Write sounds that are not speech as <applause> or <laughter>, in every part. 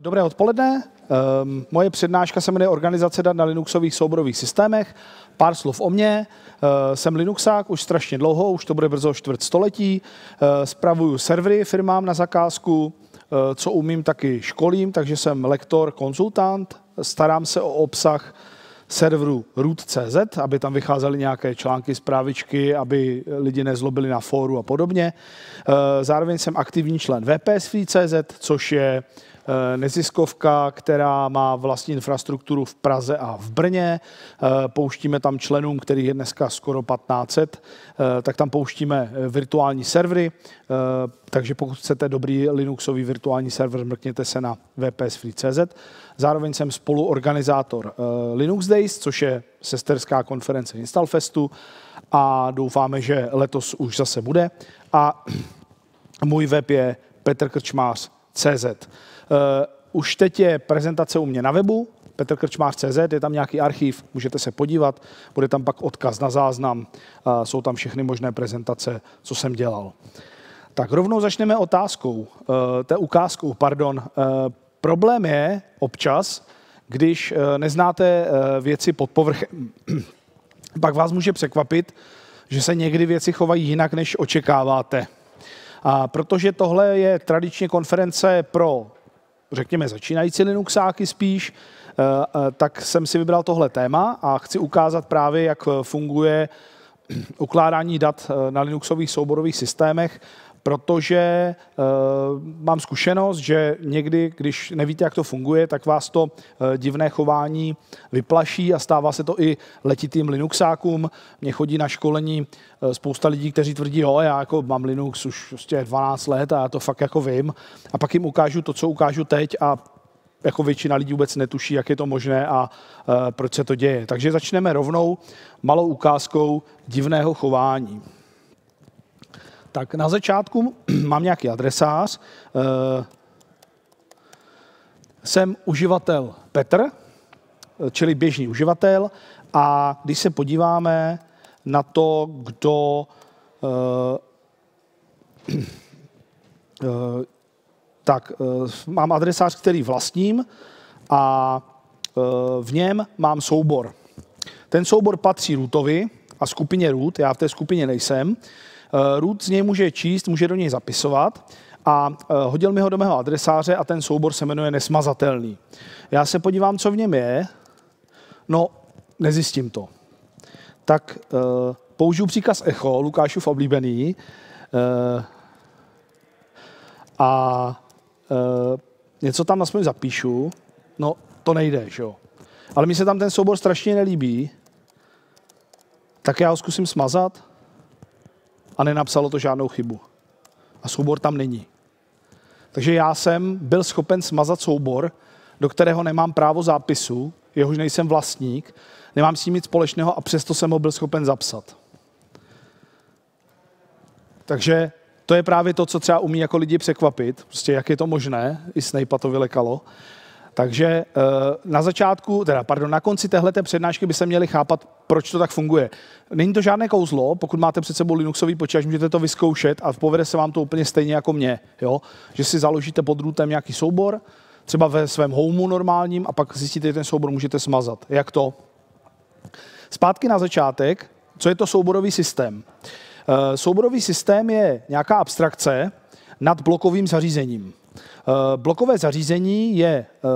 Dobré odpoledne. Um, moje přednáška se jmenuje Organizace dat na Linuxových souborových systémech. Pár slov o mně. Uh, jsem Linuxák už strašně dlouho, už to bude brzo čtvrt století. Uh, spravuju servery firmám na zakázku. Co umím, taky školím, takže jsem lektor, konzultant. Starám se o obsah serveru root.cz, aby tam vycházely nějaké články, zprávičky, aby lidi nezlobili na fóru a podobně. Zároveň jsem aktivní člen VPSFree.cz, což je neziskovka, která má vlastní infrastrukturu v Praze a v Brně. Eh, pouštíme tam členům, kterých je dneska skoro 1500, eh, tak tam pouštíme virtuální servery, takže pokud chcete dobrý Linuxový virtuální server, mrkněte se na vpsfree.cz. Zároveň jsem spoluorganizátor Linux Days, což je sesterská konference Installfestu a doufáme, že letos už zase bude. A <clears throat> můj web je petrkrčmář.cz. Uh, už teď je prezentace u mě na webu, petrkrčmář.cz, je tam nějaký archiv, můžete se podívat, bude tam pak odkaz na záznam, uh, jsou tam všechny možné prezentace, co jsem dělal. Tak rovnou začneme otázkou, uh, té ukázkou, pardon. Problém je občas, když neznáte věci pod povrchem, <clears throat> pak vás může překvapit, že se někdy věci chovají jinak, než očekáváte. A protože tohle je tradičně konference pro řekněme, začínající Linuxáky spíš, eh, eh, tak jsem si vybral tohle téma a chci ukázat právě, jak funguje <clears throat> ukládání dat eh, na Linuxových souborových systémech protože uh, mám zkušenost, že někdy, když nevíte, jak to funguje, tak vás to uh, divné chování vyplaší a stává se to i letitým Linuxákům. Mně chodí na školení uh, spousta lidí, kteří tvrdí, jo, já jako mám Linux už prostě 12 let a já to fakt jako vím. A pak jim ukážu to, co ukážu teď a jako většina lidí vůbec netuší, jak je to možné a uh, proč se to děje. Takže začneme rovnou malou ukázkou divného chování. Tak na začátku <clears throat> mám nějaký adresář. Eh, jsem uživatel Petr, čili běžný uživatel. A když se podíváme na to, kdo eh, <clears throat> eh, tak mám adresář, který vlastním a v něm mám soubor. Ten soubor patří rootovi a skupině root, já v té skupině nejsem. Eh, root z něj může číst, může do něj zapisovat a eh, hodil mi ho do mého adresáře a ten soubor se jmenuje nesmazatelný. Já se podívám, co v něm je. No, nezjistím to. Tak uh, použiju příkaz echo, Lukášův oblíbený, a něco tam aspoň zapíšu. No, to nejde, že jo. Ale mi se tam ten soubor strašně nelíbí, tak já ho zkusím smazat a nenapsalo to žádnou chybu. A soubor tam není. Takže já jsem byl schopen smazat soubor, do kterého nemám právo zápisu, jehož nejsem vlastník, nemám s ním nic společného a přesto jsem ho byl schopen zapsat. Takže to je právě to, co třeba umí jako lidi překvapit, prostě jak je to možné, i Snape to vylekalo. Takže eh, na začátku, teda pardon, na konci téhle přednášky by se měli chápat, proč to tak funguje. Není to žádné kouzlo, pokud máte před sebou Linuxový počítač, můžete to vyzkoušet a povede se vám to úplně stejně jako mě, jo? že si založíte pod rootem nějaký soubor, třeba ve svém homeu normálním a pak zjistíte, že ten soubor můžete smazat. Jak to? Zpátky na začátek, co je to souborový systém? Eh, souborový systém je nějaká abstrakce nad blokovým zařízením. Eh, blokové zařízení je eh,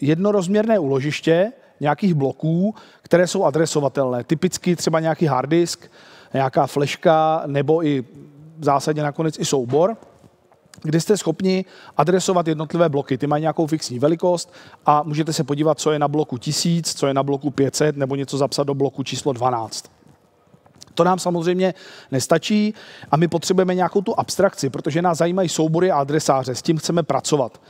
jednorozměrné úložiště nějakých bloků, které jsou adresovatelné. Typicky třeba nějaký hard disk, nějaká fleška nebo i v zásadě nakonec i soubor, kde jste schopni adresovat jednotlivé bloky. Ty mají nějakou fixní velikost a můžete se podívat, co je na bloku 1000, co je na bloku 500 nebo něco zapsat do bloku číslo 12. To nám samozřejmě nestačí a my potřebujeme nějakou tu abstrakci, protože nás zajímají soubory a adresáře, s tím chceme pracovat.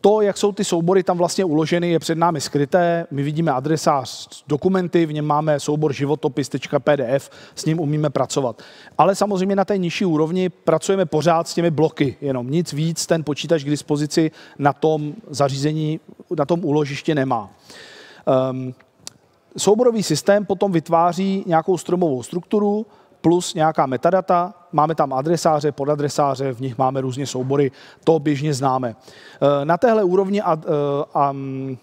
To, jak jsou ty soubory tam vlastně uloženy, je před námi skryté. My vidíme adresář dokumenty, v něm máme soubor životopis.pdf, s ním umíme pracovat. Ale samozřejmě na té nižší úrovni pracujeme pořád s těmi bloky, jenom nic víc ten počítač k dispozici na tom zařízení, na tom úložiště nemá. Um, souborový systém potom vytváří nějakou stromovou strukturu, plus nějaká metadata, máme tam adresáře, podadresáře, v nich máme různě soubory, to běžně známe. Na téhle úrovni ad, um,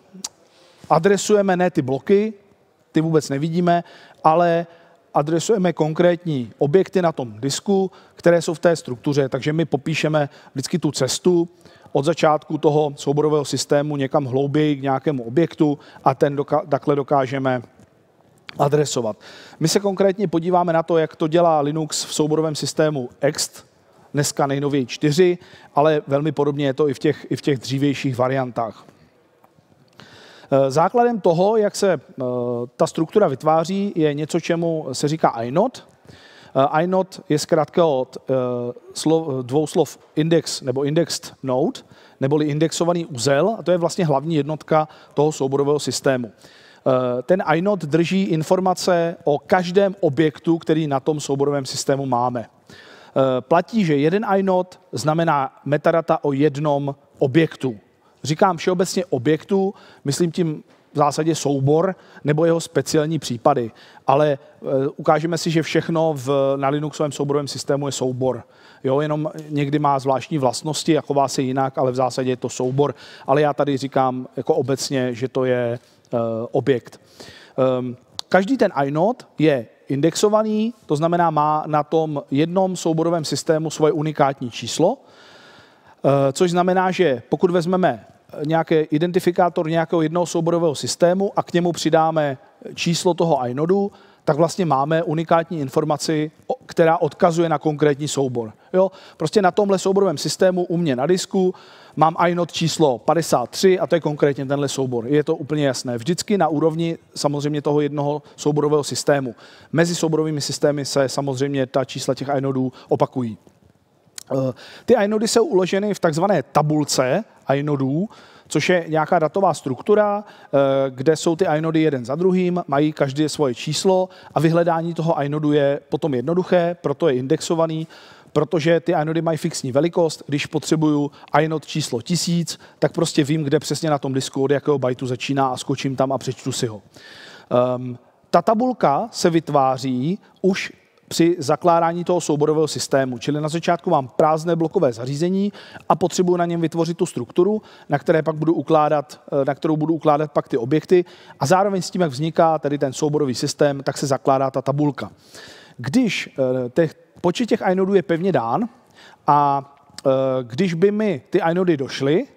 adresujeme ne ty bloky, ty vůbec nevidíme, ale adresujeme konkrétní objekty na tom disku, které jsou v té struktuře, takže my popíšeme vždycky tu cestu od začátku toho souborového systému někam hlouběji k nějakému objektu a ten doka- takhle dokážeme adresovat. My se konkrétně podíváme na to, jak to dělá Linux v souborovém systému ext, dneska nejnověji 4, ale velmi podobně je to i v těch, i v těch dřívějších variantách. Eh, základem toho, jak se eh, ta struktura vytváří, je něco, čemu se říká inode. Eh, inode je zkrátka od dvou slov index nebo indexed node, neboli indexovaný uzel, a to je vlastně hlavní jednotka toho souborového systému. Ten inode drží informace o každém objektu, který na tom souborovém systému máme. Platí, že jeden inode znamená metadata o jednom objektu říkám všeobecně objektu, myslím tím v zásadě soubor nebo jeho speciální případy. Ale e, ukážeme si, že všechno v, na Linuxovém souborovém systému je soubor. Jo, jenom někdy má zvláštní vlastnosti a chová se jinak, ale v zásadě je to soubor. Ale já tady říkám jako obecně, že to je uh, objekt. Um, každý ten inode je indexovaný, to znamená má na tom jednom souborovém systému svoje unikátní číslo, Eh, což znamená, že pokud vezmeme nějaký identifikátor nějakého jednoho souborového systému a k němu přidáme číslo toho inodu, tak vlastně máme unikátní informaci, která odkazuje na konkrétní soubor. Jo? Prostě na tomhle souborovém systému u mě na disku mám inode číslo 53 a to je konkrétně tenhle soubor. Je to úplně jasné. Vždycky na úrovni samozřejmě toho jednoho souborového systému. Mezi souborovými systémy se samozřejmě ta čísla těch inodů opakují. Eh, ty inody jsou uloženy v takzvané tabulce inodů, což je nějaká datová struktura, eh, kde jsou ty inody jeden za druhým, mají každý svoje číslo a vyhledání toho inodu je potom jednoduché, proto je indexovaný, protože ty inody mají fixní velikost. Když potřebuju inod číslo 1000, tak prostě vím, kde přesně na tom disku od jakého bajtu začíná a skočím tam a přečtu si ho. Um, ta tabulka se vytváří už při zakládání toho souborového systému. Čili na začátku mám prázdné blokové zařízení a potřebuji na něm vytvořit tu strukturu, na, které pak budu ukládat, eh, na kterou budu ukládat pak ty objekty a zároveň s tím, jak vzniká tedy ten souborový systém, tak se zakládá ta tabulka. Když eh, těch, počet těch inodů je pevně dán a eh, když by mi ty inody došly,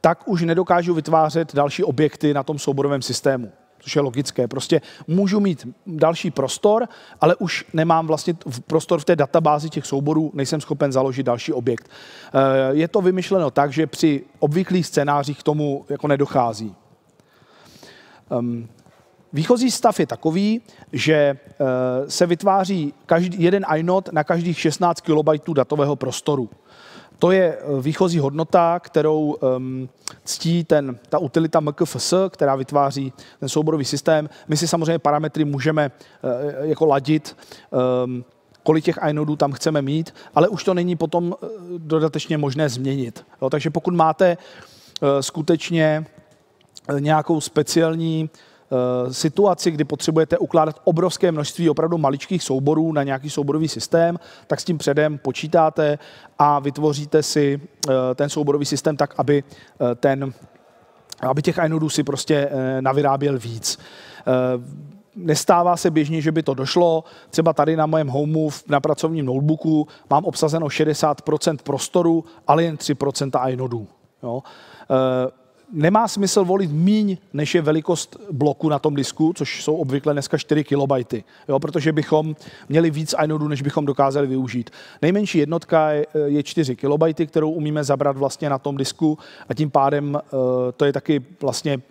tak už nedokážu vytvářet další objekty na tom souborovém systému což je logické. Prostě můžu mít další prostor, ale už nemám vlastně prostor v té databázi těch souborů, nejsem schopen založit další objekt. Eh, je to vymyšleno tak, že při obvyklých scénářích k tomu jako nedochází. Ehm, výchozí stav je takový, že eh, se vytváří každý, jeden inode na každých 16 KB datového prostoru. To je eh, výchozí hodnota, kterou um, ctí ten, ta utilita MKFS, která vytváří ten souborový systém. My si samozřejmě parametry můžeme uh, jako ladit, um, kolik těch inodů tam chceme mít, ale už to není potom uh, dodatečně možné změnit. Jo, takže pokud máte uh, skutečně nějakou speciální Eh, situaci, kdy potřebujete ukládat obrovské množství opravdu maličkých souborů na nějaký souborový systém, tak s tím předem počítáte a vytvoříte si eh, ten souborový systém tak, aby eh, ten aby těch inodů si prostě navyráběl víc. Nestává se běžně, že by to došlo. Třeba tady na mém homeu na pracovním notebooku mám obsazeno 60% prostoru, ale jen 3% inodů. Jo nemá smysl volit míň, než je velikost bloku na tom disku, což jsou obvykle dneska 4 KB, jo, protože bychom měli víc inodů, než bychom dokázali využít. Nejmenší jednotka je 4 KB, kterou umíme zabrat vlastně na tom disku a tím pádem eh, to je taky vlastně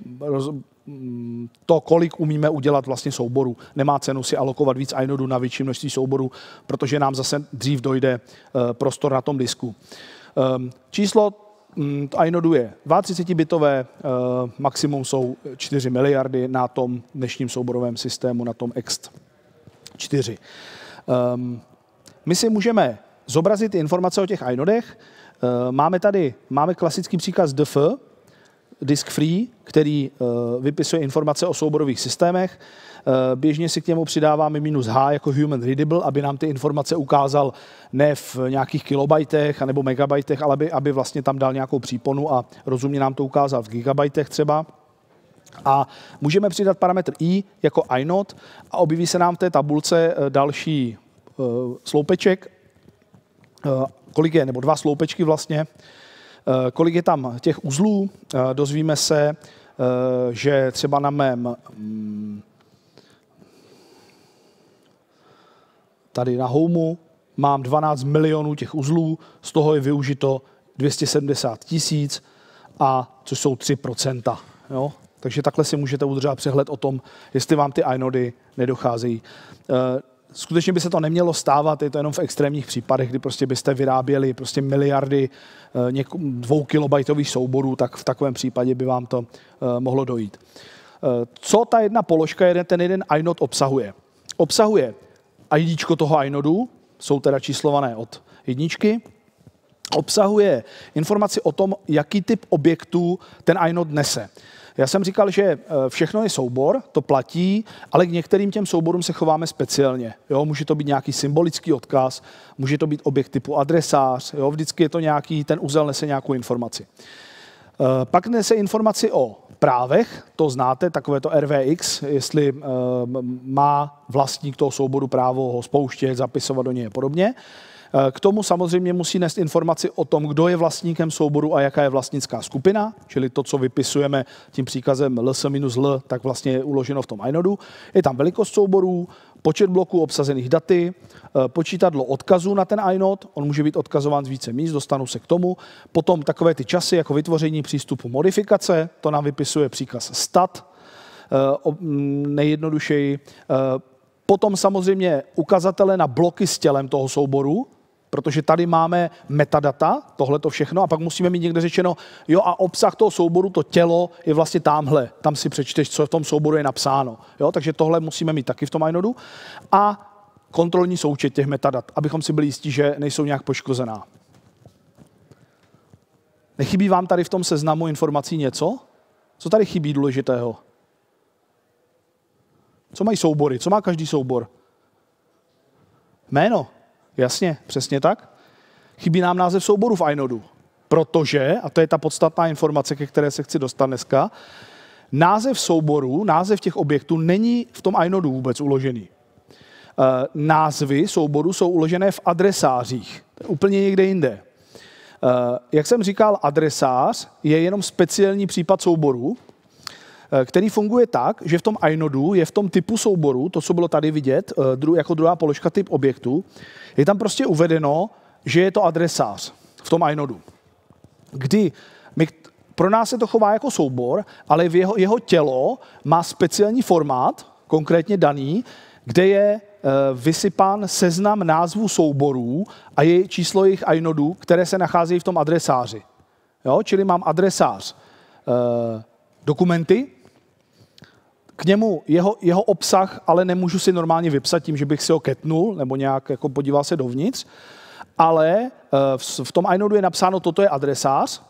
mm, to, kolik umíme udělat vlastně souboru. Nemá cenu si alokovat víc inodů na větší množství souborů, protože nám zase dřív dojde eh, prostor na tom disku. Ehm, číslo Mm, iNodu je 32-bitové, eh, maximum jsou 4 miliardy na tom dnešním souborovém systému, na tom Ext 4. Ehm, my si můžeme zobrazit informace o těch inodech. Eh, máme tady máme klasický příkaz df, disk free, který vypisuje informace o souborových systémech. Běžně si k němu přidáváme minus H jako human readable, aby nám ty informace ukázal ne v nějakých kilobajtech nebo megabajtech, ale aby, aby vlastně tam dal nějakou příponu a rozumně nám to ukázal v gigabajtech třeba. A můžeme přidat parametr i jako inode a objeví se nám v té tabulce další sloupeček, kolik je, nebo dva sloupečky vlastně, Eh, kolik je tam těch uzlů? Eh, dozvíme se, eh, že třeba na mém mm, tady na Homeu mám 12 milionů těch uzlů, z toho je využito 270 tisíc, a což jsou 3 jo? Takže takhle si můžete udržet přehled o tom, jestli vám ty inody nedocházejí skutečně by se to nemělo stávat, je to jenom v extrémních případech, kdy prostě byste vyráběli prostě miliardy eh, něk- dvou kilobajtových souborů, tak v takovém případě by vám to uh, mohlo dojít. Uh, co ta jedna položka, jeden, ten jeden inode obsahuje? Obsahuje ID toho inodu, jsou teda číslované od jedničky, obsahuje informaci o tom, jaký typ objektů ten inode nese. Já jsem říkal, že eh, všechno je soubor, to platí, ale k některým těm souborům se chováme speciálně. Jo, může to být nějaký symbolický odkaz, může to být objekt typu adresář, jo, vždycky je to nějaký, ten úzel nese nějakou informaci. Eh, pak nese informaci o právech, to znáte, takové to RVX, jestli eh, má vlastník toho souboru právo ho spouštět, zapisovat do něj a podobně. K tomu samozřejmě musí nést informaci o tom, kdo je vlastníkem souboru a jaká je vlastnická skupina, čili to, co vypisujeme tím příkazem ls-l, tak vlastně je uloženo v tom inodu. Je tam velikost souborů, počet bloků obsazených daty, eh, počítadlo odkazu na ten inode, on může být odkazován z více míst, dostanu se k tomu. Potom takové ty časy jako vytvoření přístupu modifikace, to nám vypisuje příkaz stat, eh, mm, nejjednodušeji. Eh, potom samozřejmě ukazatele na bloky s tělem toho souboru, protože tady máme metadata, tohle to všechno, a pak musíme mít někde řečeno, jo a obsah toho souboru, to tělo je vlastně tamhle, tam si přečteš, co v tom souboru je napsáno. Jo, takže tohle musíme mít taky v tom inodu. A kontrolní součet těch metadat, abychom si byli jistí, že nejsou nějak poškozená. Nechybí vám tady v tom seznamu informací něco? Co tady chybí důležitého? Co mají soubory? Co má každý soubor? Jméno. Jasně, přesně tak. Chybí nám název souboru v iNodu, protože, a to je ta podstatná informace, ke které se chci dostat dneska, název souboru, název těch objektů není v tom iNodu vůbec uložený. Eh, názvy souboru jsou uložené v adresářích, úplně někde jinde. Eh, jak jsem říkal, adresář je jenom speciální případ souboru, který funguje tak, že v tom inodu je v tom typu souboru, to, co bylo tady vidět, jako druhá položka typ objektu, je tam prostě uvedeno, že je to adresář v tom inodu. Kdy my, pro nás se to chová jako soubor, ale v jeho, jeho tělo má speciální formát, konkrétně daný, kde je e, vysypán seznam názvů souborů a je číslo jejich inodů, které se nacházejí v tom adresáři. Jo? Čili mám adresář e, dokumenty, k němu jeho, jeho obsah, ale nemůžu si normálně vypsat tím, že bych si ho ketnul nebo nějak jako podíval se dovnitř, ale eh, v, v tom iNodu je napsáno, toto je adresář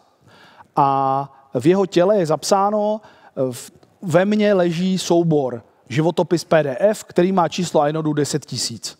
a v jeho těle je zapsáno, eh, v, ve mně leží soubor životopis PDF, který má číslo iNodu 10 tisíc.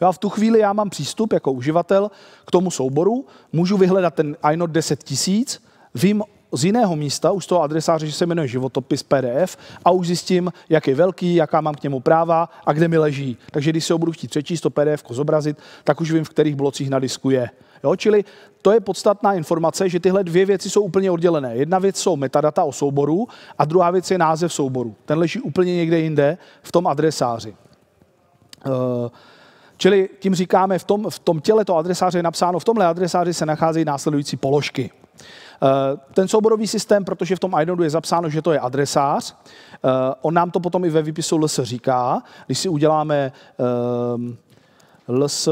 a v tu chvíli já mám přístup jako uživatel k tomu souboru, můžu vyhledat ten inode 10 tisíc, vím z jiného místa, už z toho adresáře, že se jmenuje životopis PDF a už zjistím, jak je velký, jaká mám k němu práva a kde mi leží. Takže když se ho budu chtít přečíst, to PDF zobrazit, tak už vím, v kterých blocích na disku je. Jo, čili to je podstatná informace, že tyhle dvě věci jsou úplně oddělené. Jedna věc jsou metadata o souboru a druhá věc je název souboru. Ten leží úplně někde jinde v tom adresáři. Uh, čili tím říkáme, v tom, v tom těle to adresáře je napsáno, v tomhle adresáři se nacházejí následující položky. Eh, ten souborový systém, protože v tom inodu je zapsáno, že to je adresář, eh, on nám to potom i ve výpisu ls říká. Když si uděláme ehm, ls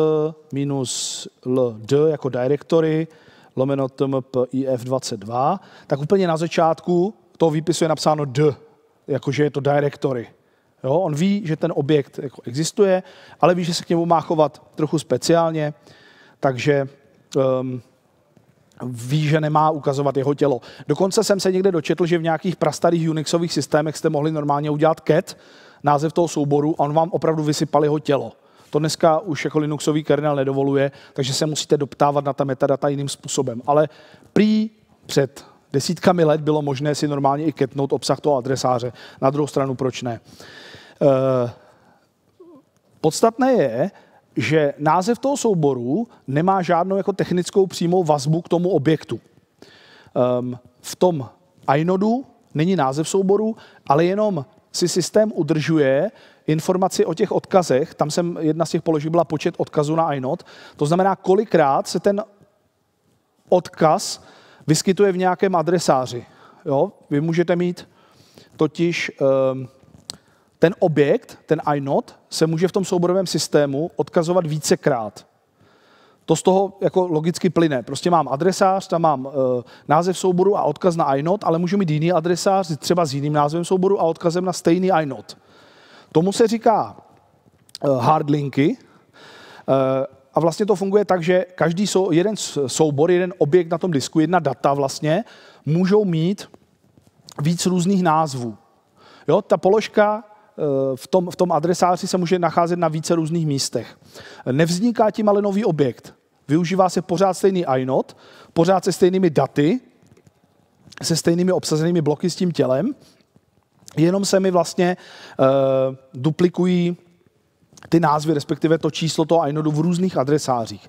minus ld jako directory, lomeno tmp if22, tak úplně na začátku toho výpisu je napsáno d, jakože je to directory. Jo, on ví, že ten objekt jako existuje, ale ví, že se k němu má chovat trochu speciálně, takže um, ví, že nemá ukazovat jeho tělo. Dokonce jsem se někde dočetl, že v nějakých prastarých Unixových systémech jste mohli normálně udělat cat, název toho souboru, a on vám opravdu vysypal jeho tělo. To dneska už jako Linuxový kernel nedovoluje, takže se musíte doptávat na ta metadata jiným způsobem. Ale prý před desítkami let bylo možné si normálně i ketnout obsah toho adresáře. Na druhou stranu, proč ne? E, podstatné je, že název toho souboru nemá žádnou jako technickou přímou vazbu k tomu objektu. Um, v tom inodu není název souboru, ale jenom si systém udržuje informaci o těch odkazech. Tam jsem, jedna z těch položek byla počet odkazů na inode. To znamená, kolikrát se ten odkaz vyskytuje v nějakém adresáři. Jo? Vy můžete mít totiž um, ten objekt, ten inode, se může v tom souborovém systému odkazovat vícekrát. To z toho jako logicky plyne. Prostě mám adresář, tam mám uh, název souboru a odkaz na inode, ale můžu mít jiný adresář, třeba s jiným názvem souboru a odkazem na stejný inode. Tomu se říká uh, hardlinky. Uh, a vlastně to funguje tak, že každý sou, jeden soubor, jeden objekt na tom disku, jedna data vlastně, můžou mít víc různých názvů. Jo, ta položka v tom, v tom adresáři se může nacházet na více různých místech. Nevzniká tím ale nový objekt. Využívá se pořád stejný inode, pořád se stejnými daty, se stejnými obsazenými bloky s tím tělem, jenom se mi vlastně uh, duplikují ty názvy, respektive to číslo toho inodu v různých adresářích.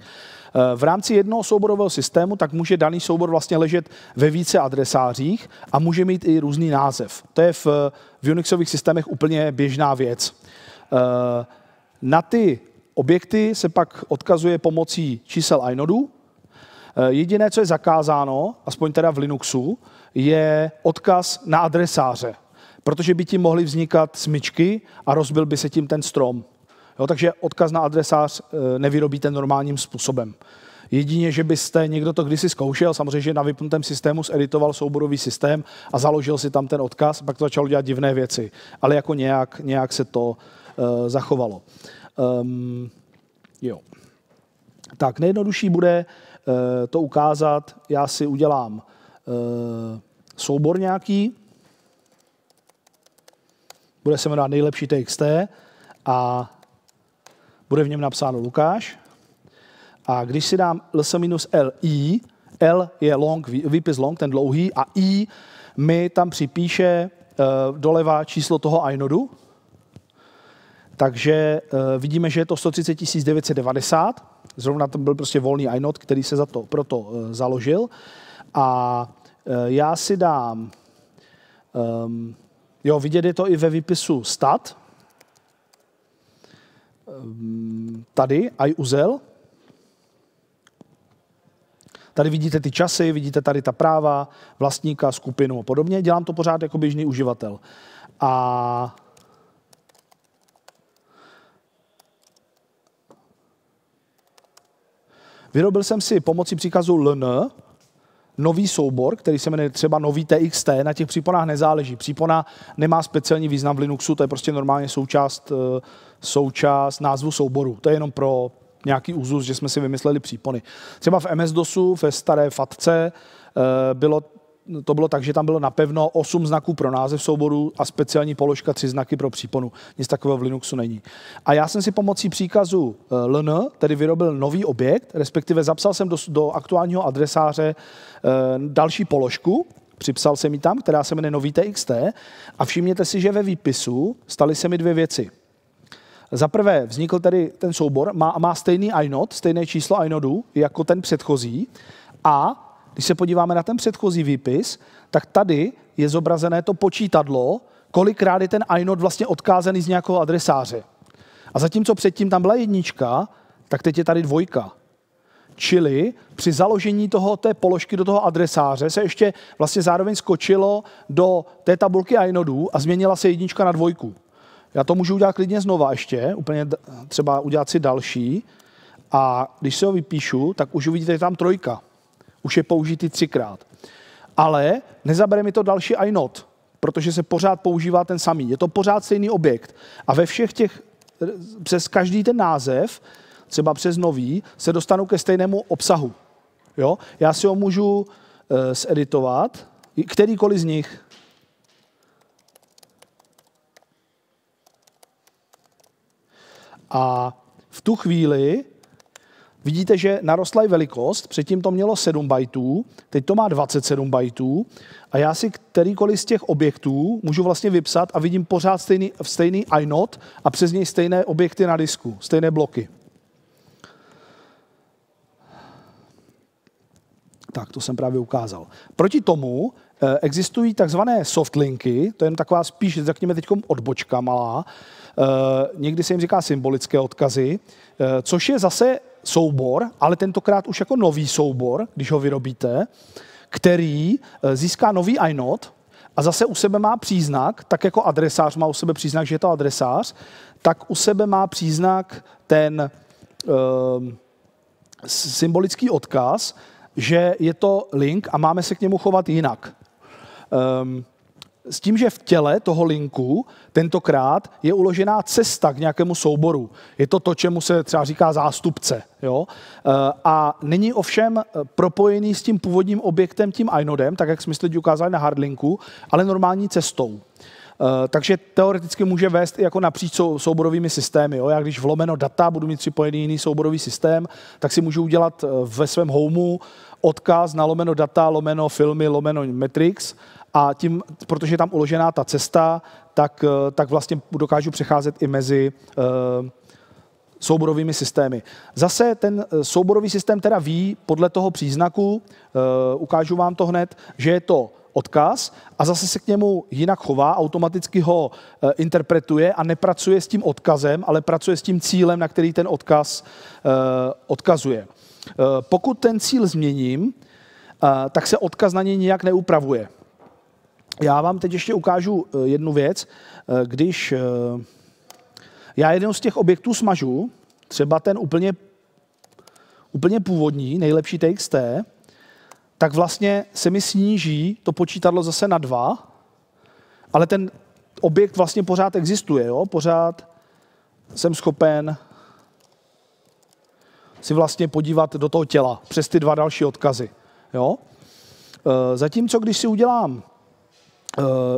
Eh, v rámci jednoho souborového systému tak může daný soubor vlastně ležet ve více adresářích a může mít i různý název. To je v, v Unixových systémech úplně běžná věc. Eh, na ty objekty se pak odkazuje pomocí čísel inodů. Eh, jediné, co je zakázáno, aspoň teda v Linuxu, je odkaz na adresáře, protože by tím mohly vznikat smyčky a rozbil by se tím ten strom. Jo, takže odkaz na adresář eh, nevyrobíte normálním způsobem. Jedině, že byste někdo to kdysi zkoušel, samozřejmě, že na vypnutém systému zeditoval souborový systém a založil si tam ten odkaz, pak to začalo dělat divné věci. Ale jako nějak, nějak se to uh, zachovalo. Um, jo. Tak, nejjednodušší bude uh, to ukázat. Já si udělám uh, soubor nějaký, bude se jmenovat nejlepší TXT a bude v něm napsáno Lukáš. A když si dám ls-li, L je long, výpis long, ten dlouhý, a I mi tam připíše uh, doleva číslo toho inodu. Takže uh, vidíme, že je to 130 990. Zrovna to byl prostě volný inode, který se za to, proto uh, založil. A uh, já si dám, um, jo, vidět je to i ve výpisu stat, Ehm, tady uzel. Tady vidíte ty časy, vidíte tady ta práva, vlastníka, skupinu a podobně. Dělám to pořád jako běžný uživatel. A vyrobil jsem si pomocí příkazu ln, nový soubor, který se jmenuje třeba nový TXT, na těch příponách nezáleží. Přípona nemá speciální význam v Linuxu, to je prostě normálně součást, eh, součást názvu souboru. To je jenom pro nějaký úzus, že jsme si vymysleli přípony. Třeba v MS-DOSu, ve staré FATce, eh, bylo to bylo tak, že tam bylo napevno 8 znaků pro název souboru a speciální položka 3 znaky pro příponu. Nic takového v Linuxu není. A já jsem si pomocí příkazu eh, ln, tedy vyrobil nový objekt, respektive zapsal jsem do, do aktuálního adresáře eh, další položku, připsal jsem ji tam, která se jmenuje nový TXT a všimněte si, že ve výpisu staly se mi dvě věci. Za prvé vznikl tedy ten soubor, má, má stejný inode, stejné číslo inodu jako ten předchozí a když se podíváme na ten předchozí výpis, tak tady je zobrazené to počítadlo, kolikrát je ten inode vlastně odkázaný z nějakého adresáře. A zatímco předtím tam byla jednička, tak teď je tady dvojka. Čili při založení toho, té položky do toho adresáře se ještě vlastně zároveň skočilo do té tabulky inodů a změnila se jednička na dvojku. Já to můžu udělat klidně znova ještě, úplně třeba udělat si další. A když se ho vypíšu, tak už uvidíte, že tam trojka už je použitý třikrát. Ale nezabere mi to další inode, protože se pořád používá ten samý. Je to pořád stejný objekt. A ve všech těch, přes každý ten název, třeba přes nový, se dostanu ke stejnému obsahu. Jo? Já si ho můžu uh, zeditovat, kterýkoliv z nich. A v tu chvíli vidíte, že narostla i velikost, předtím to mělo 7 bajtů, teď to má 27 bajtů a já si kterýkoliv z těch objektů můžu vlastně vypsat a vidím pořád stejný, stejný inode a přes něj stejné objekty na disku, stejné bloky. Tak, to jsem právě ukázal. Proti tomu existují takzvané softlinky, to je taková spíš, řekněme teď odbočka malá, eh, někdy se jim říká symbolické odkazy, eh, což je zase soubor, ale tentokrát už jako nový soubor, když ho vyrobíte, který získá nový inode a zase u sebe má příznak, tak jako adresář má u sebe příznak, že je to adresář, tak u sebe má příznak ten uh, symbolický odkaz, že je to link a máme se k němu chovat jinak. Um, s tím, že v těle toho linku tentokrát je uložená cesta k nějakému souboru. Je to to, čemu se třeba říká zástupce. Jo? Eh, a není ovšem propojený s tím původním objektem, tím inodem, tak jak jsme si teď ukázali na hardlinku, ale normální cestou. Eh, takže teoreticky může vést i jako napříč souborovými systémy. Jo? Já když vlomeno data budu mít připojený jiný souborový systém, tak si můžu udělat eh, ve svém homeu odkaz na lomeno data, lomeno filmy, lomeno Matrix a tím, protože je tam uložená ta cesta, tak, eh, tak vlastně dokážu přecházet i mezi uh, souborovými systémy. Zase ten souborový systém teda ví podle toho příznaku, ukážu vám to hned, že je to odkaz a zase se k němu jinak chová, automaticky ho interpretuje a nepracuje s tím odkazem, ale pracuje s tím cílem, na který ten odkaz odkazuje. Pokud ten cíl změním, tak se odkaz na něj nijak neupravuje. Já vám teď ještě ukážu jednu věc. Když já jeden z těch objektů smažu, třeba ten úplně, úplně původní, nejlepší TXT, tak vlastně se mi sníží to počítadlo zase na dva, ale ten objekt vlastně pořád existuje, jo? pořád jsem schopen si vlastně podívat do toho těla přes ty dva další odkazy. Jo? Zatímco, když si udělám,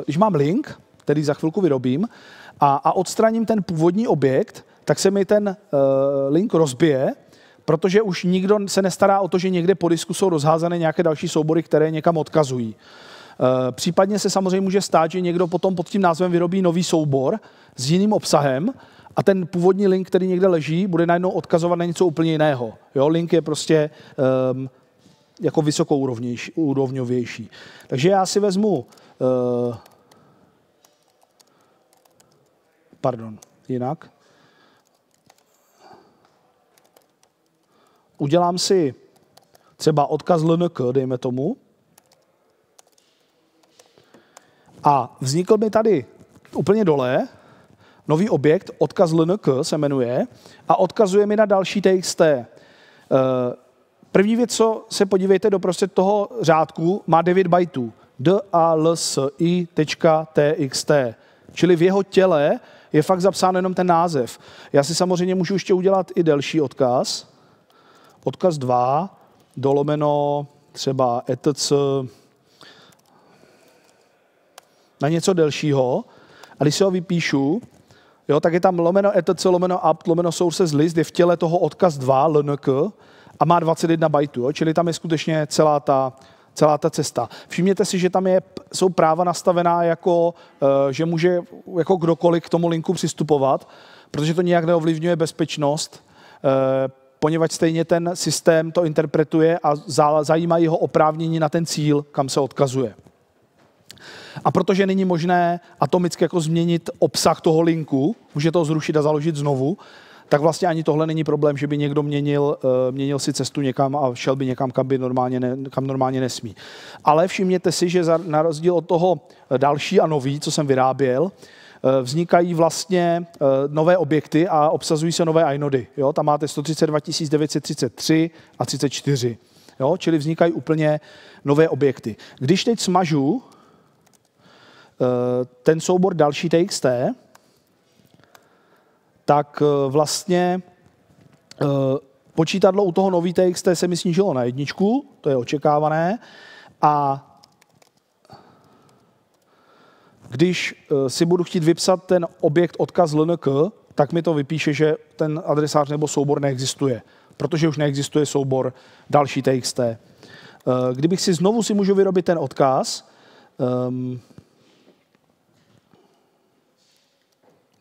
když mám link, který za chvilku vyrobím, a, a odstraním ten původní objekt, tak se mi ten e, link rozbije protože už nikdo se nestará o to, že někde po disku jsou rozházané nějaké další soubory, které někam odkazují. E, případně se samozřejmě může stát, že někdo potom pod tím názvem vyrobí nový soubor s jiným obsahem a ten původní link, který někde leží, bude najednou odkazovat na něco úplně jiného. Jo, link je prostě um, jako vysokou úrovňovější. Takže já si vezmu pardon, jinak. udělám si třeba odkaz LNK, dejme tomu, a vznikl mi tady úplně dole nový objekt, odkaz LNK se jmenuje, a odkazuje mi na další TXT. Eh, první věc, co se podívejte do prostě toho řádku, má 9 bajtů. dalsi.txt. Čili v jeho těle je fakt zapsán jenom ten název. Já si samozřejmě můžu ještě udělat i delší odkaz odkaz 2, dolomeno třeba etc na něco delšího, a když si ho vypíšu, jo, tak je tam lomeno etc, lomeno apt, lomeno sources list, je v těle toho odkaz 2, lnk, a má 21 bajtů, čili tam je skutečně celá ta, celá ta cesta. Všimněte si, že tam je, jsou práva nastavená jako, eh, že může jako kdokoliv k tomu linku přistupovat, protože to nijak neovlivňuje bezpečnost. Eh, poněvadž stejně ten systém to interpretuje a zajímá jeho oprávnění na ten cíl, kam se odkazuje. A protože není možné atomicky jako změnit obsah toho linku, může to zrušit a založit znovu, tak vlastně ani tohle není problém, že by někdo měnil, uh, měnil si cestu někam a šel by někam, kam, by normálně ne, kam normálně nesmí. Ale všimněte si, že za, na rozdíl od toho další a nový, co jsem vyráběl, Eh, vznikají vlastně eh, nové objekty a obsazují se nové inody. Jo? Tam máte 132 933 a 34. Jo? Čili vznikají úplně nové objekty. Když teď smažu eh, ten soubor další TXT, tak vlastně počítadlo u toho nový TXT se mi snížilo na jedničku, to je očekávané, a když eh, si budu chtít vypsat ten objekt odkaz LNK, tak mi to vypíše, že ten adresář nebo soubor neexistuje, protože už neexistuje soubor další TXT. Eh, kdybych si znovu si můžu vyrobit ten odkaz, um,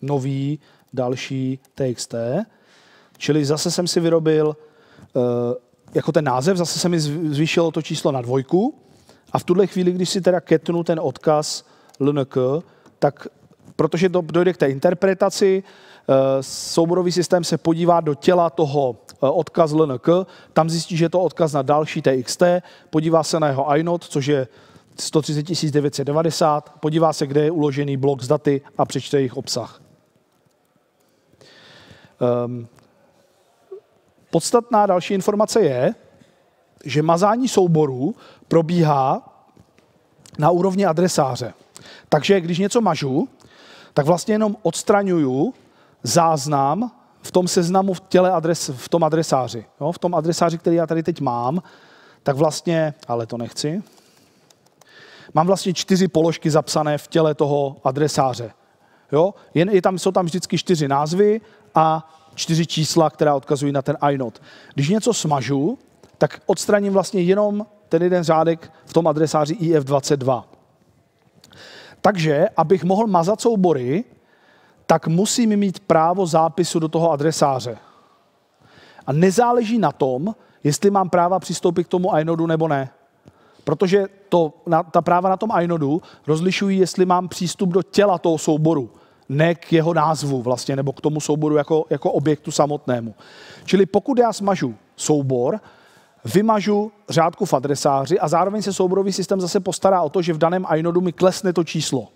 nový další TXT, čili zase jsem si vyrobil uh, jako ten název, zase se mi zvýšilo to číslo na dvojku a v tuhle chvíli, když si teda ketnu ten odkaz LNK, tak protože to dojde k té interpretaci, uh, souborový systém se podívá do těla toho uh, odkaz LNK, tam zjistí, že je to odkaz na další TXT, podívá se na jeho inode, což je 130 990, podívá se, kde je uložený blok s daty a přečte jejich obsah. Um, podstatná další informace je, že mazání souborů probíhá na úrovni adresáře. Takže když něco mažu, tak vlastně jenom odstraňuju záznam v tom seznamu v, těle adres, v tom adresáři. Jo? V tom adresáři, který já tady teď mám, tak vlastně, ale to nechci, mám vlastně čtyři položky zapsané v těle toho adresáře. Jo? Jen, je tam, jsou tam vždycky čtyři názvy a čtyři čísla, která odkazují na ten inode. Když něco smažu, tak odstraním vlastně jenom ten jeden řádek v tom adresáři IF22. Takže, abych mohl mazat soubory, tak musím mít právo zápisu do toho adresáře. A nezáleží na tom, jestli mám práva přistoupit k tomu inodu nebo ne. Protože to, na, ta práva na tom inodu rozlišují, jestli mám přístup do těla toho souboru ne k jeho názvu vlastně, nebo k tomu souboru jako, jako objektu samotnému. Čili pokud já smažu soubor, vymažu řádku v adresáři a zároveň se souborový systém zase postará o to, že v daném inodu mi klesne to číslo.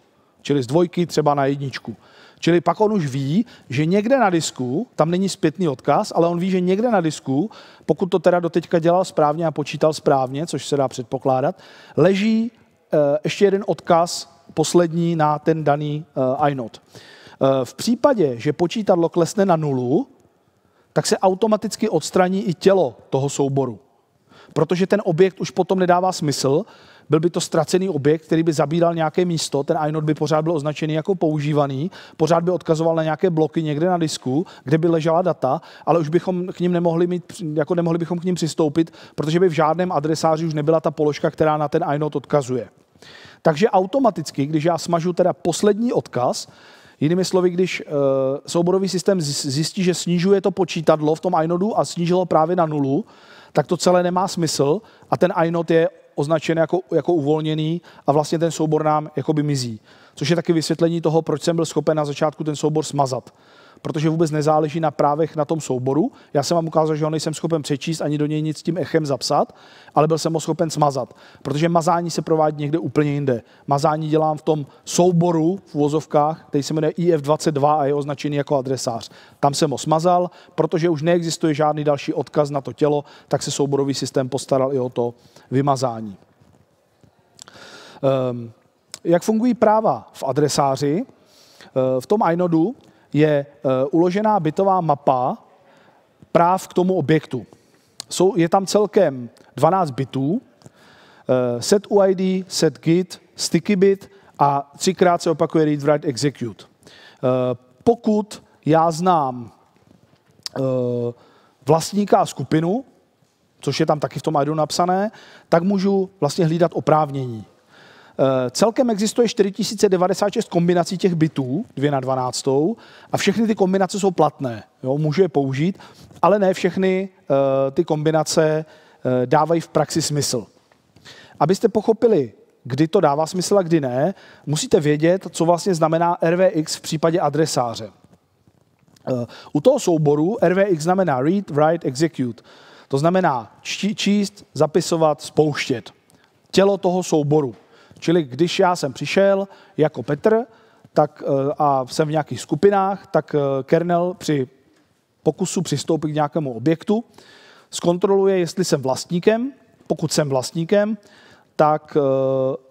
Čili z dvojky třeba na jedničku. Čili pak on už ví, že někde na disku, tam není zpětný odkaz, ale on ví, že někde na disku, pokud to teda doteďka dělal správně a počítal správně, což se dá předpokládat, leží uh, ještě jeden odkaz poslední na ten daný uh, inode. Uh, v případě, že počítadlo klesne na nulu, tak se automaticky odstraní i tělo toho souboru. Protože ten objekt už potom nedává smysl, byl by to ztracený objekt, který by zabíral nějaké místo, ten inode by pořád byl označený jako používaný, pořád by odkazoval na nějaké bloky někde na disku, kde by ležela data, ale už bychom k ním nemohli, mít, jako nemohli bychom k ním přistoupit, protože by v žádném adresáři už nebyla ta položka, která na ten inode odkazuje. Takže automaticky, když já smažu teda poslední odkaz, Jinými slovy, když uh, souborový systém zjistí, že snižuje to počítadlo v tom inodu a snížilo právě na nulu, tak to celé nemá smysl a ten inode je označen jako, jako uvolněný a vlastně ten soubor nám jakoby mizí. Což je taky vysvětlení toho, proč jsem byl schopen na začátku ten soubor smazat protože vůbec nezáleží na právech na tom souboru. Já jsem vám ukázal, že ho nejsem schopen přečíst ani do něj nic tím echem zapsat, ale byl jsem ho schopen smazat, protože mazání se provádí někde úplně jinde. Mazání dělám v tom souboru v vozovkách, který se jmenuje IF22 a je označený jako adresář. Tam jsem ho smazal, protože už neexistuje žádný další odkaz na to tělo, tak se souborový systém postaral i o to vymazání. Um, jak fungují práva v adresáři? V tom inodu je eh, uložená bytová mapa práv k tomu objektu. Jsou, je tam celkem 12 bitů, eh, set UID, set git, sticky bit a třikrát se opakuje read, write, execute. Eh, pokud já znám vlastníka a skupinu, což je tam taky v tom IDu napsané, tak můžu vlastně hlídat oprávnění. Eh, celkem existuje 4096 kombinací těch bitů, 2 na 12, a všechny ty kombinace jsou platné. Jo, můžu je použít, ale ne všechny uh, ty kombinace uh, dávají v praxi smysl. Abyste pochopili, kdy to dává smysl a kdy ne, musíte vědět, co vlastně znamená RVX v případě adresáře. U toho souboru RVX znamená read, write, execute. To znamená číst, zapisovat, spouštět. Tělo toho souboru. Čili když já jsem přišel jako Petr tak, eh, a jsem v nějakých skupinách, tak eh, kernel při pokusu přistoupit k nějakému objektu zkontroluje, jestli jsem vlastníkem. Pokud jsem vlastníkem, tak eh,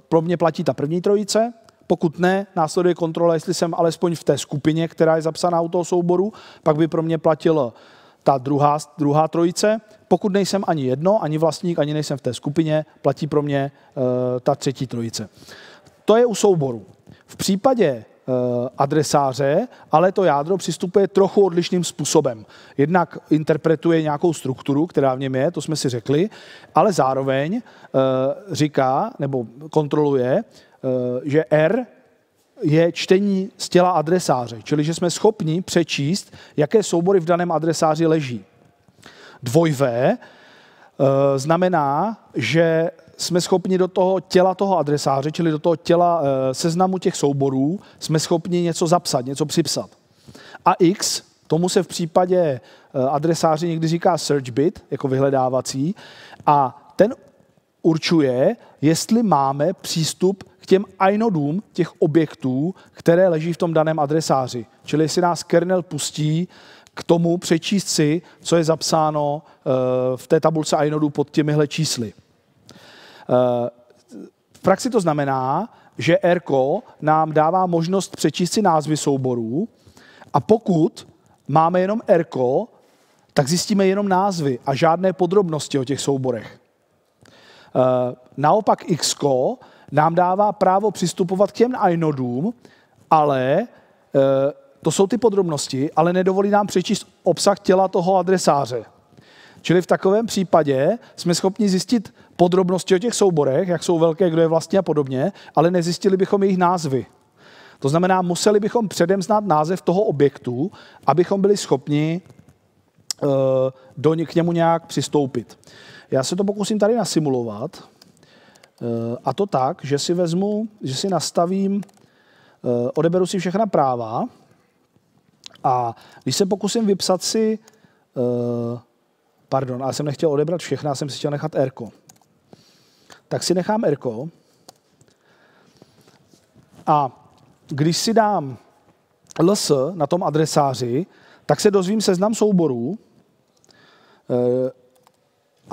pro mě platí ta první trojice, pokud ne, následuje kontrola, jestli jsem alespoň v té skupině, která je zapsaná u toho souboru, pak by pro mě platil ta druhá, druhá trojice. Pokud nejsem ani jedno, ani vlastník, ani nejsem v té skupině, platí pro mě uh, ta třetí trojice. To je u souboru. V případě Eh, adresáře, ale to jádro přistupuje trochu odlišným způsobem. Jednak interpretuje nějakou strukturu, která v něm je, to jsme si řekli, ale zároveň eh, říká nebo kontroluje, eh, že R je čtení z těla adresáře, čili že jsme schopni přečíst, jaké soubory v daném adresáři leží. Dvojvé znamená, že jsme schopni do toho těla toho adresáře, čili do toho těla eh, seznamu těch souborů, jsme schopni něco zapsat, něco připsat. A X, tomu se v případě eh, adresáře někdy říká search bit, jako vyhledávací, a ten určuje, jestli máme přístup k těm inodům těch objektů, které leží v tom daném adresáři. Čili jestli nás kernel pustí k tomu přečíst si, co je zapsáno eh, v té tabulce inodů pod těmihle čísly. V praxi to znamená, že ERCO nám dává možnost přečíst si názvy souborů a pokud máme jenom ERCO, tak zjistíme jenom názvy a žádné podrobnosti o těch souborech. Naopak XCO nám dává právo přistupovat k těm inodům, ale e, to jsou ty podrobnosti, ale nedovolí nám přečíst obsah těla toho adresáře. Čili v takovém případě jsme schopni zjistit podrobnosti o těch souborech, jak jsou velké, kdo je vlastně a podobně, ale nezjistili bychom jejich názvy. To znamená, museli bychom předem znát název toho objektu, abychom byli schopni uh, do, k němu nějak přistoupit. Já se to pokusím tady nasimulovat. Uh, a to tak, že si vezmu, že si nastavím, uh, odeberu si všechna práva a když se pokusím vypsat si Pardon, ale jsem nechtěl odebrat všechno, já jsem si chtěl nechat R. Tak si nechám R. A když si dám ls na tom adresáři, tak se dozvím seznam souborů, eh,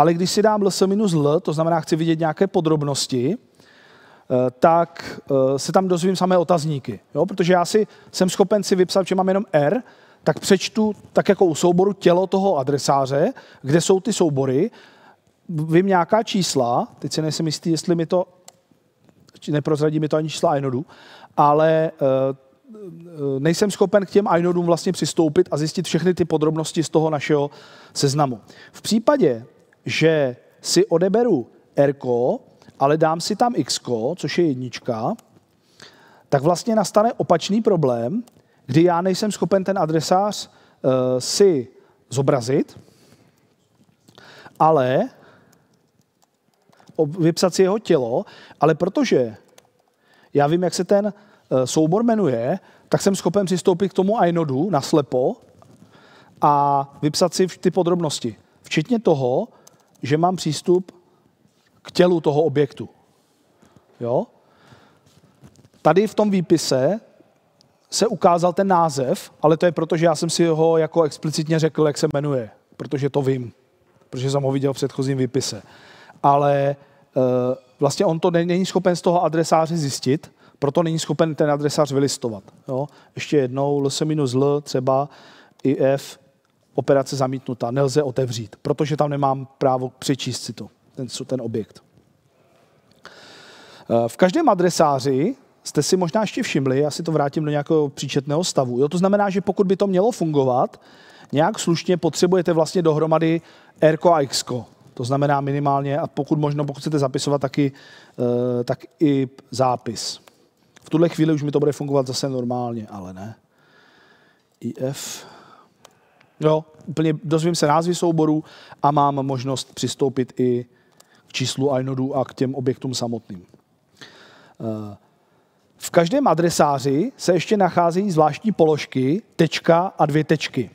ale když si dám ls minus l, to znamená, chci vidět nějaké podrobnosti, eh, tak eh, se tam dozvím samé otazníky. Jo? Protože já si jsem schopen si vypsat, že mám jenom R, tak přečtu tak jako u souboru tělo toho adresáře, kde jsou ty soubory, vím nějaká čísla, teď si nejsem jistý, jestli mi to, neprozradí mi to ani čísla inodu, ale uh, nejsem schopen k těm inodům vlastně přistoupit a zjistit všechny ty podrobnosti z toho našeho seznamu. V případě, že si odeberu R, ale dám si tam X, což je jednička, tak vlastně nastane opačný problém, kdy já nejsem schopen ten adresář uh, si zobrazit, ale vypsat si jeho tělo, ale protože já vím, jak se ten uh, soubor jmenuje, tak jsem schopen přistoupit k tomu inodu naslepo a vypsat si ty podrobnosti. Včetně toho, že mám přístup k tělu toho objektu. Jo? Tady v tom výpise se ukázal ten název, ale to je proto, že já jsem si ho jako explicitně řekl, jak se jmenuje, protože to vím, protože jsem ho viděl v předchozím výpise. Ale e, vlastně on to není schopen z toho adresáře zjistit, proto není schopen ten adresář vylistovat. Jo? Ještě jednou, ls minus l, třeba if, operace zamítnuta, nelze otevřít, protože tam nemám právo přečíst si to, ten, ten objekt. E, v každém adresáři jste si možná ještě všimli, já si to vrátím do nějakého příčetného stavu. Jo, to znamená, že pokud by to mělo fungovat, nějak slušně potřebujete vlastně dohromady R a X. To znamená minimálně, a pokud možno, pokud chcete zapisovat, taky, uh, tak i zápis. V tuhle chvíli už mi to bude fungovat zase normálně, ale ne. IF. Jo, úplně dozvím se názvy souboru a mám možnost přistoupit i k číslu inodu a k těm objektům samotným. Uh, v každém adresáři se ještě nacházejí zvláštní položky, tečka a dvě tečky.